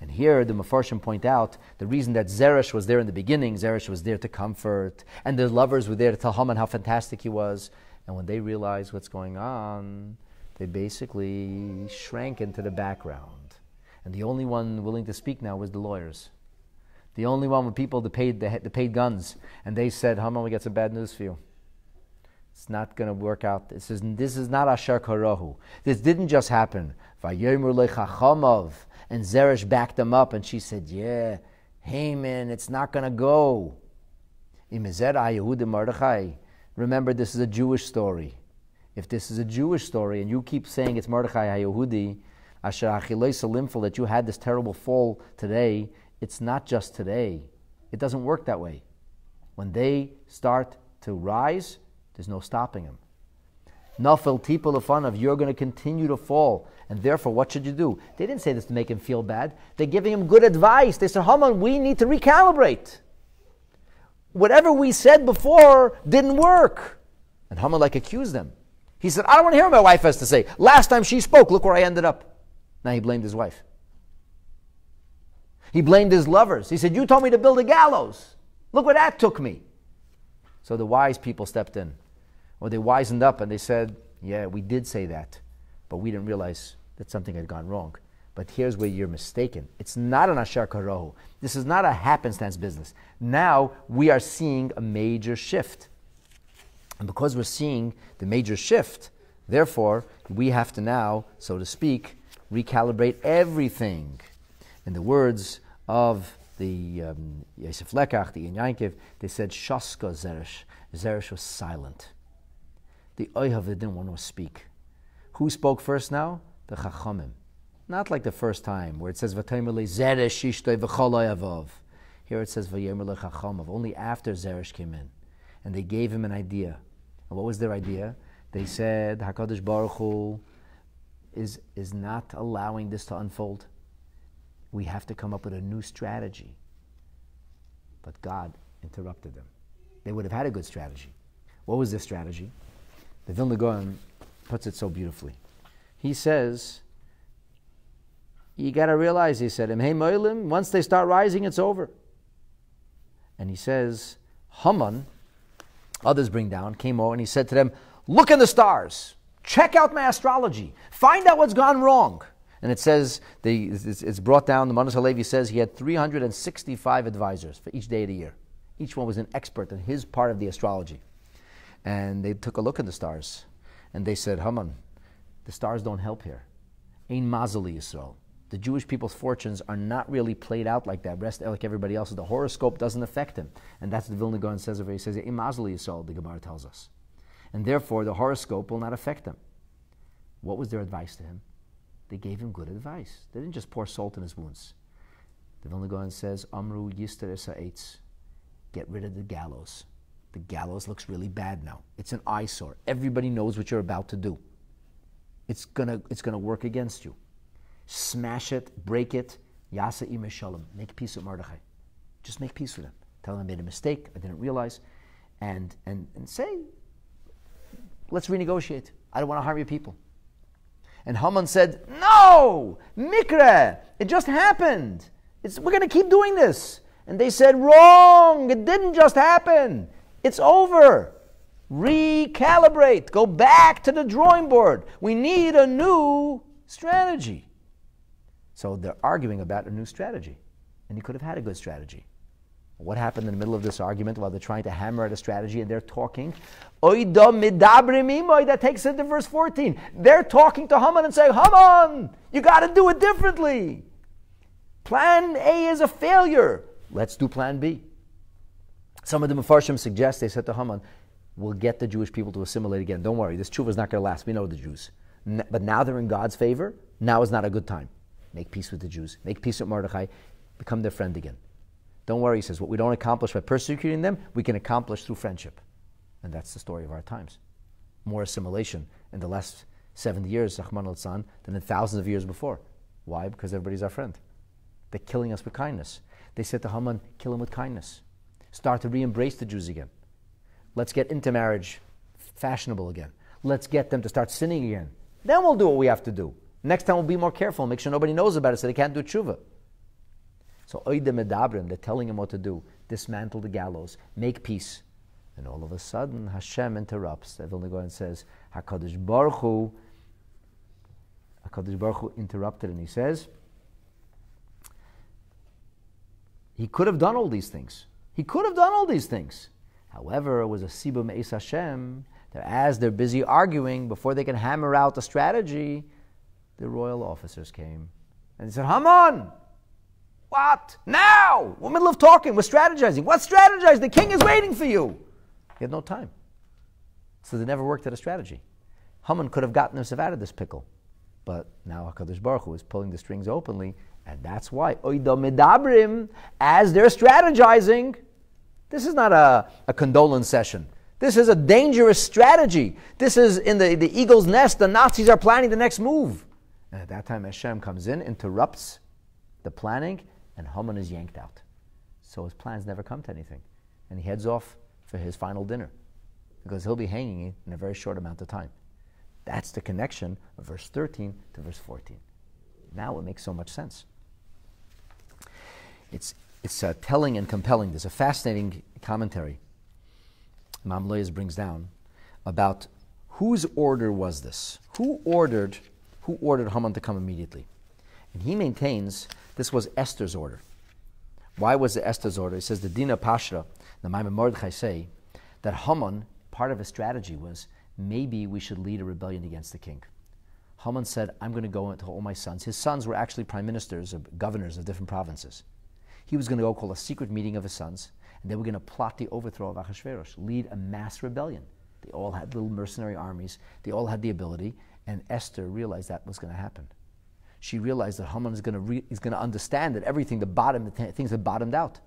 And here, the Mefarshim point out the reason that Zeresh was there in the beginning, Zeresh was there to comfort, and the lovers were there to tell Haman how fantastic he was. And when they realized what's going on, they basically shrank into the background. And the only one willing to speak now was the lawyers. The only one with people that paid, the, the paid guns. And they said, Haman, we got some bad news for you. It's not going to work out. This is, this is not Asher Karahu. This didn't just happen. And Zeresh backed them up, and she said, Yeah, Haman, it's not going to go. Remember, this is a Jewish story if this is a Jewish story and you keep saying it's Mordechai HaYehudi, Asher Achilei that you had this terrible fall today, it's not just today. It doesn't work that way. When they start to rise, there's no stopping them. Nafel tipul of you're going to continue to fall. And therefore, what should you do? They didn't say this to make him feel bad. They're giving him good advice. They said, Haman, we need to recalibrate. Whatever we said before didn't work. And Haman like accused them. He said, I don't want to hear what my wife has to say. Last time she spoke, look where I ended up. Now he blamed his wife. He blamed his lovers. He said, You told me to build a gallows. Look where that took me. So the wise people stepped in. Or they wisened up and they said, Yeah, we did say that, but we didn't realize that something had gone wrong. But here's where you're mistaken. It's not an Asher Karohu. This is not a happenstance business. Now we are seeing a major shift. And because we're seeing the major shift, therefore, we have to now, so to speak, recalibrate everything. In the words of the um, Yosef Lekach, the Yankiv, they said, Shaska Zeresh. Zeresh was silent. The Oyhav didn't want to speak. Who spoke first now? The Chachamim. Not like the first time where it says V'tayimele zeresh ishtoi v'choloi avov. Here it says V'yemer lechachamav. Only after Zeresh came in. And they gave him an idea. And what was their idea? They said HaKadosh Baruch Hu is, is not allowing this to unfold. We have to come up with a new strategy. But God interrupted them. They would have had a good strategy. What was their strategy? The Vilna Gaon puts it so beautifully. He says, you got to realize, he said, once they start rising, it's over. And he says, Haman, others bring down, came over and he said to them, Look in the stars, check out my astrology, find out what's gone wrong. And it says, the, it's brought down, the Manas Halevi says he had 365 advisors for each day of the year. Each one was an expert in his part of the astrology. And they took a look at the stars and they said, Haman, the stars don't help here. Ein Mazali Yisrael. The Jewish people's fortunes are not really played out like that. Rest like everybody else's. The horoscope doesn't affect him. And that's what the Vilna Gaon says over He says, Ein Mazali Yisrael, the Gemara tells us. And therefore, the horoscope will not affect him. What was their advice to him? They gave him good advice. They didn't just pour salt in his wounds. The Vilna Gaon says, Amru Yister Eitz. Get rid of the gallows. The gallows looks really bad now. It's an eyesore. Everybody knows what you're about to do. It's gonna, it's gonna work against you. Smash it, break it. Yasa shalom. Make peace with Mordechai. Just make peace with him. Tell him I made a mistake. I didn't realize. And, and, and say, let's renegotiate. I don't want to harm your people. And Haman said, No! Mikra! It just happened. It's, we're going to keep doing this. And they said, Wrong! It didn't just happen. It's over. Recalibrate. Go back to the drawing board. We need a new strategy. So they're arguing about a new strategy. And he could have had a good strategy. What happened in the middle of this argument while they're trying to hammer out a strategy and they're talking? That takes it to verse 14. They're talking to Haman and saying, Haman, you got to do it differently. Plan A is a failure. Let's do plan B. Some of the Mepharshim suggest, they said to Haman, we'll get the Jewish people to assimilate again. Don't worry, this tshuva is not going to last. We know the Jews. but now they're in God's favor. Now is not a good time. Make peace with the Jews. Make peace with Mordechai. Become their friend again. Don't worry, he says, what we don't accomplish by persecuting them, we can accomplish through friendship. And that's the story of our times. More assimilation in the last 70 years, Rahman al San, than in thousands of years before. Why? Because everybody's our friend. They're killing us with kindness. They said to Haman, kill him with kindness. Start to re embrace the Jews again. Let's get into marriage fashionable again. Let's get them to start sinning again. Then we'll do what we have to do. Next time we'll be more careful, make sure nobody knows about it so they can't do tshuva. So oide medabrim, they're telling him what to do. Dismantle the gallows, make peace. And all of a sudden, Hashem interrupts. The Vilna Gaon says, HaKadosh Baruch Hu, HaKadosh Baruch Hu interrupted and he says, he could have done all these things. He could have done all these things. However, it was a Sibum Eis Hashem that as they're busy arguing, before they can hammer out the strategy, the royal officers came. And they said, Haman, what? Now! We're middle of talking. We're strategizing. What strategize? The king is waiting for you. He had no time. So they never worked at a strategy. Haman could have gotten himself out of this pickle. But now HaKadosh Baruch Hu is pulling the strings openly, and that's why. Medabrim, as they're strategizing, this is not a, a condolence session. This is a dangerous strategy. This is in the, the eagle's nest. The Nazis are planning the next move. And at that time, Hashem comes in, interrupts the planning, and Haman is yanked out. So his plans never come to anything. And he heads off for his final dinner because he'll be hanging in a very short amount of time. That's the connection of verse 13 to verse 14. Now it makes so much sense. It's, it's uh, telling and compelling. There's a fascinating commentary Imam Loyes brings down about whose order was this? Who ordered, who ordered Haman to come immediately? And he maintains this was Esther's order. Why was it Esther's order? He says the Dina Pashra, the Maimon Mordechai say that Haman, part of his strategy was maybe we should lead a rebellion against the king. Haman said, I'm going to go into all my sons. His sons were actually prime ministers or governors of different provinces. He was going to go call a secret meeting of his sons, and they were going to plot the overthrow of Achashverosh, lead a mass rebellion. They all had little mercenary armies, they all had the ability, and Esther realized that was going to happen. She realized that Haman is going to re- is going to understand that everything, the bottom, the th- things had bottomed out.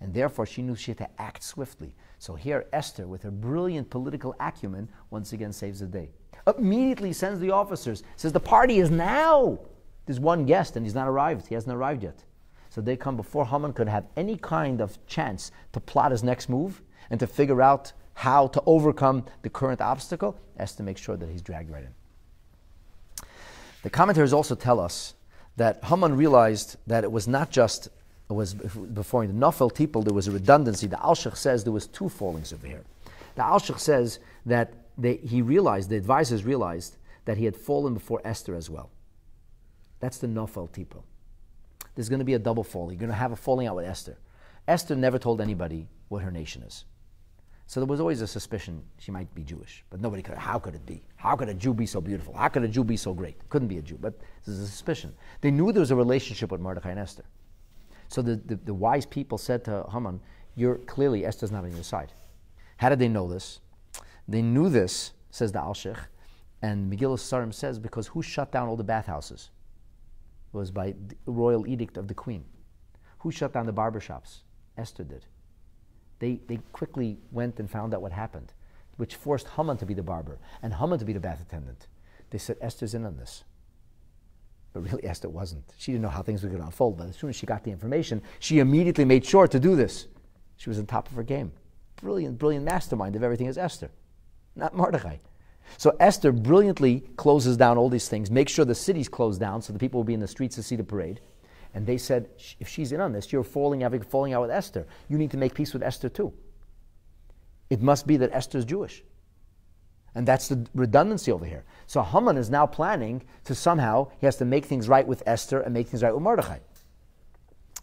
And therefore, she knew she had to act swiftly. So here, Esther, with her brilliant political acumen, once again saves the day. Immediately sends the officers, says, The party is now. There's one guest, and he's not arrived. He hasn't arrived yet. So they come before Haman could have any kind of chance to plot his next move and to figure out how to overcome the current obstacle. Esther makes sure that he's dragged right in. The commentators also tell us that Haman realized that it was not just it was before the Nafel people there was a redundancy. The Alshich says there was two fallings over here. The Alshich says that they, he realized the advisors realized that he had fallen before Esther as well. That's the Nafel people. There's going to be a double fall. You're going to have a falling out with Esther. Esther never told anybody what her nation is. So there was always a suspicion she might be Jewish, but nobody could. How could it be? How could a Jew be so beautiful? How could a Jew be so great? Couldn't be a Jew, but there's a suspicion. They knew there was a relationship with Mordechai and Esther. So the, the, the wise people said to Haman, You're clearly Esther's not on your side. How did they know this? They knew this, says the Alshich, and Megillas Sesarim says because who shut down all the bathhouses? It was by the royal edict of the queen. Who shut down the barbershops? Esther did they, they quickly went and found out what happened, which forced Haman to be the barber and Haman to be the bath attendant. They said, Esther's in on this. But really, [laughs] Esther wasn't. She didn't know how things were going to unfold, but as soon as she got the information, she immediately made sure to do this. She was on top of her game. Brilliant, brilliant mastermind of everything is Esther, not Mordechai. So Esther brilliantly closes down all these things, makes sure the city's closed down so the people will be in the streets to see the parade. And they said, if she's in on this, you're falling, having, falling out with Esther. You need to make peace with Esther too. It must be that Esther's Jewish. And that's the redundancy over here. So Haman is now planning to somehow, he has to make things right with Esther and make things right with Mordechai.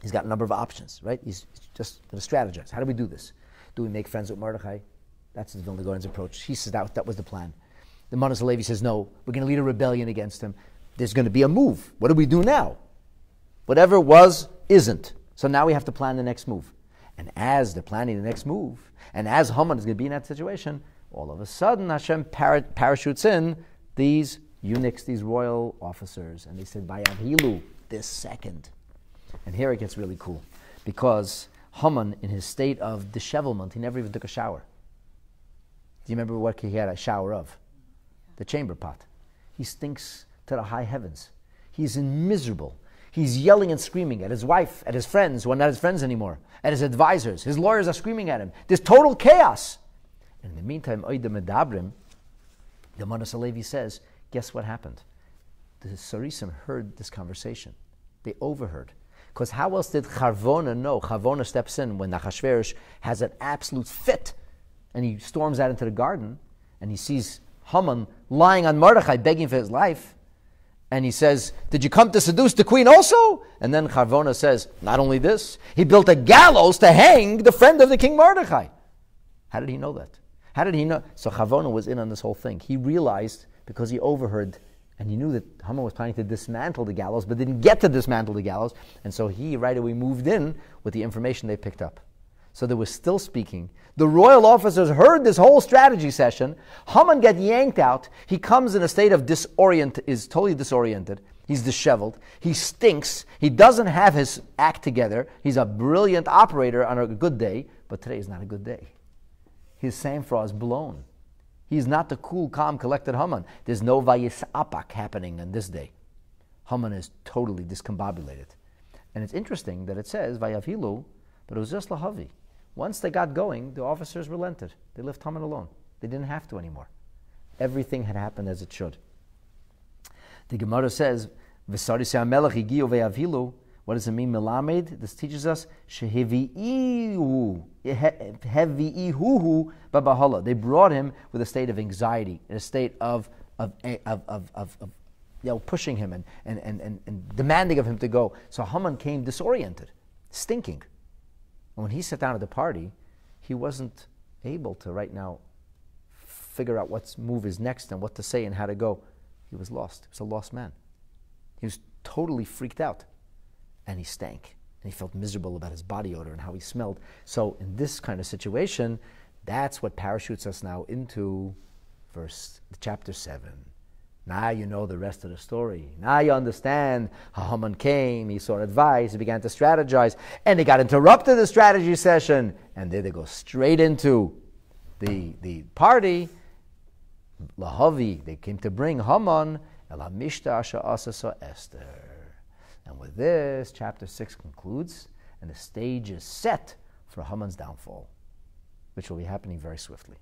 He's got a number of options, right? He's just going to strategize. How do we do this? Do we make friends with Mordechai? That's the Vilna Gaon's approach. He says that, that was the plan. The Manas Levi says, no, we're going to lead a rebellion against him. There's going to be a move. What do we do now? Whatever was, isn't. So now we have to plan the next move. And as they're planning the next move, and as Haman is going to be in that situation, all of a sudden Hashem par- parachutes in these eunuchs, these royal officers, and they said, Vayavhilu, this second. And here it gets really cool, because Haman, in his state of dishevelment, he never even took a shower. Do you remember what he had a shower of? The chamber pot. He stinks to the high heavens. He's miserable. He's yelling and screaming at his wife, at his friends who are not his friends anymore, at his advisors. His lawyers are screaming at him. There's total chaos. And in the meantime, Oida Medabrim, the Manas Levi says, guess what happened? The Sarisim heard this conversation. They overheard. Because how else did Charvona know? Charvona steps in when Achashverosh has an absolute fit and he storms out into the garden and he sees Haman lying on Mordechai begging for his life and he says, Did you come to seduce the queen also? And then Charvona says, Not only this, he built a gallows to hang the friend of the king Mordechai. How did he know that? How did he know? So Charvona was in on this whole thing. He realized because he overheard and he knew that Haman was planning to dismantle the gallows, but didn't get to dismantle the gallows. And so he right away moved in with the information they picked up. So they were still speaking. The royal officers heard this whole strategy session. Haman get yanked out. He comes in a state of disorient, is totally disoriented. He's disheveled. He stinks. He doesn't have his act together. He's a brilliant operator on a good day, but today is not a good day. His samfra is blown. He's not the cool, calm, collected Haman. There's no vayis apak happening on this day. Haman is totally discombobulated. And it's interesting that it says vayavilu, but it was just lahavi. Once they got going, the officers relented. They left Haman alone. They didn't have to anymore. Everything had happened as it should. The Gemara says, what does it mean, melamed? This teaches us, They brought him with a state of anxiety, in a state of, of, of, of, of, of you know, pushing him and, and, and, and demanding of him to go. So Haman came disoriented, stinking. And when he sat down at the party, he wasn't able to right now figure out what move is next and what to say and how to go. He was lost. He was a lost man. He was totally freaked out. And he stank. And he felt miserable about his body odor and how he smelled. So, in this kind of situation, that's what parachutes us now into verse chapter 7. Now you know the rest of the story. Now you understand how Haman came, he sought advice, he began to strategize, and he got interrupted the strategy session, and there they go straight into the, the party. Lahavi, they came to bring Haman, Elamishta Asha Asasa Esther. And with this, chapter 6 concludes, and the stage is set for Haman's downfall, which will be happening very swiftly.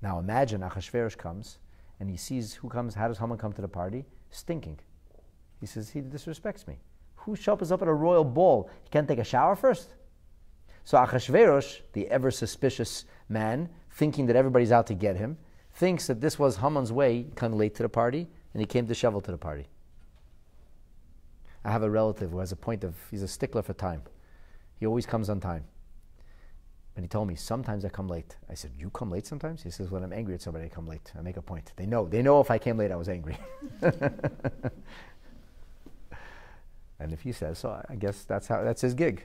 Now imagine Achashverosh comes and he sees who comes, how does Haman come to the party? Stinking. He says, he disrespects me. Who shows up at a royal ball? He can't take a shower first? So Achashverosh, the ever suspicious man, thinking that everybody's out to get him, thinks that this was Haman's way, come late to the party, and he came to shovel to the party. I have a relative who has a point of, he's a stickler for time. He always comes on time. And he told me, sometimes I come late. I said, You come late sometimes? He says, When I'm angry at somebody, I come late. I make a point. They know. They know if I came late, I was angry. [laughs] and if he says so, I guess that's how that's his gig.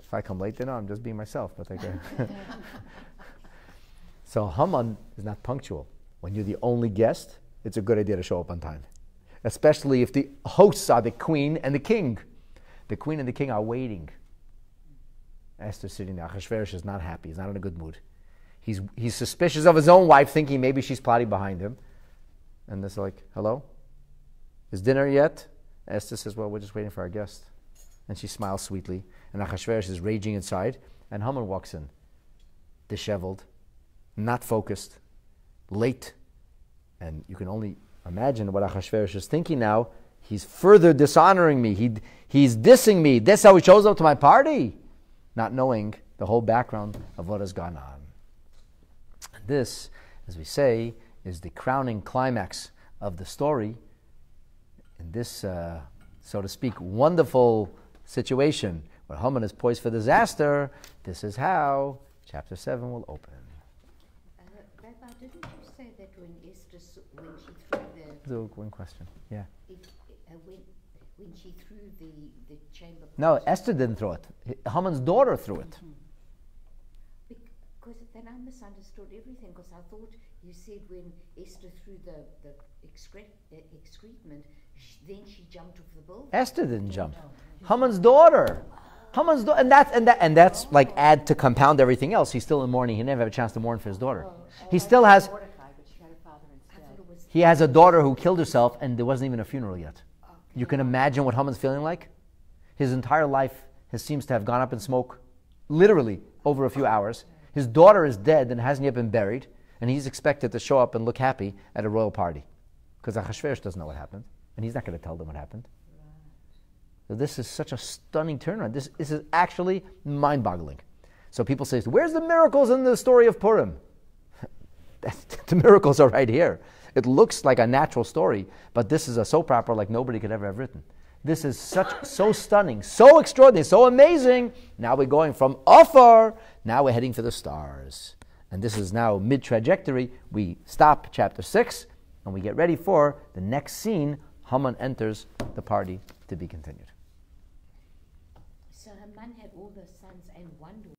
If I come late, then I'm just being myself. But like, [laughs] so Haman is not punctual. When you're the only guest, it's a good idea to show up on time, especially if the hosts are the queen and the king. The queen and the king are waiting. Esther's sitting there. Achashverosh is not happy. He's not in a good mood. He's, he's suspicious of his own wife, thinking maybe she's plotting behind him. And it's like, hello? Is dinner yet? Esther says, well, we're just waiting for our guest. And she smiles sweetly. And Achashverosh is raging inside. And Haman walks in, disheveled, not focused, late. And you can only imagine what Achashverosh is thinking now. He's further dishonoring me. He, he's dissing me. That's how he shows up to my party not knowing the whole background of what has gone on. And this, as we say, is the crowning climax of the story. In this, uh, so to speak, wonderful situation where Haman is poised for disaster, this is how chapter 7 will open. Uh, Rabbi, didn't you say that when Esther, when she threw the, The one question. Yeah. it, uh, when, when she threw the, the chamber No, Esther didn't throw it. Haman's daughter threw it. Because then I misunderstood everything. Because I thought you said when Esther threw the the excre- uh, excrement, sh- then she jumped off the building. Esther didn't jump. Haman's daughter. Haman's daughter, and that's and that and that's like add to compound everything else. He's still in mourning. He never have a chance to mourn for his daughter. He still has. Mordecai, but she had her father instead. He has a daughter who killed herself, and there wasn't even a funeral yet. You can imagine what Haman's feeling like. His entire life has, seems to have gone up in smoke, literally over a few hours. His daughter is dead and hasn't yet been buried, and he's expected to show up and look happy at a royal party, because Achashverosh doesn't know what happened, and he's not going to tell them what happened. So this is such a stunning turnaround. This, this is actually mind-boggling. So people say, "Where's the miracles in the story of Purim?" [laughs] the miracles are right here. It looks like a natural story, but this is a soap opera like nobody could ever have written. This is such so stunning, so extraordinary, so amazing. Now we're going from afar, now we're heading for the stars. And this is now mid trajectory. We stop chapter 6 and we get ready for the next scene. Haman enters the party to be continued. so Haman had all the sons and one daughter.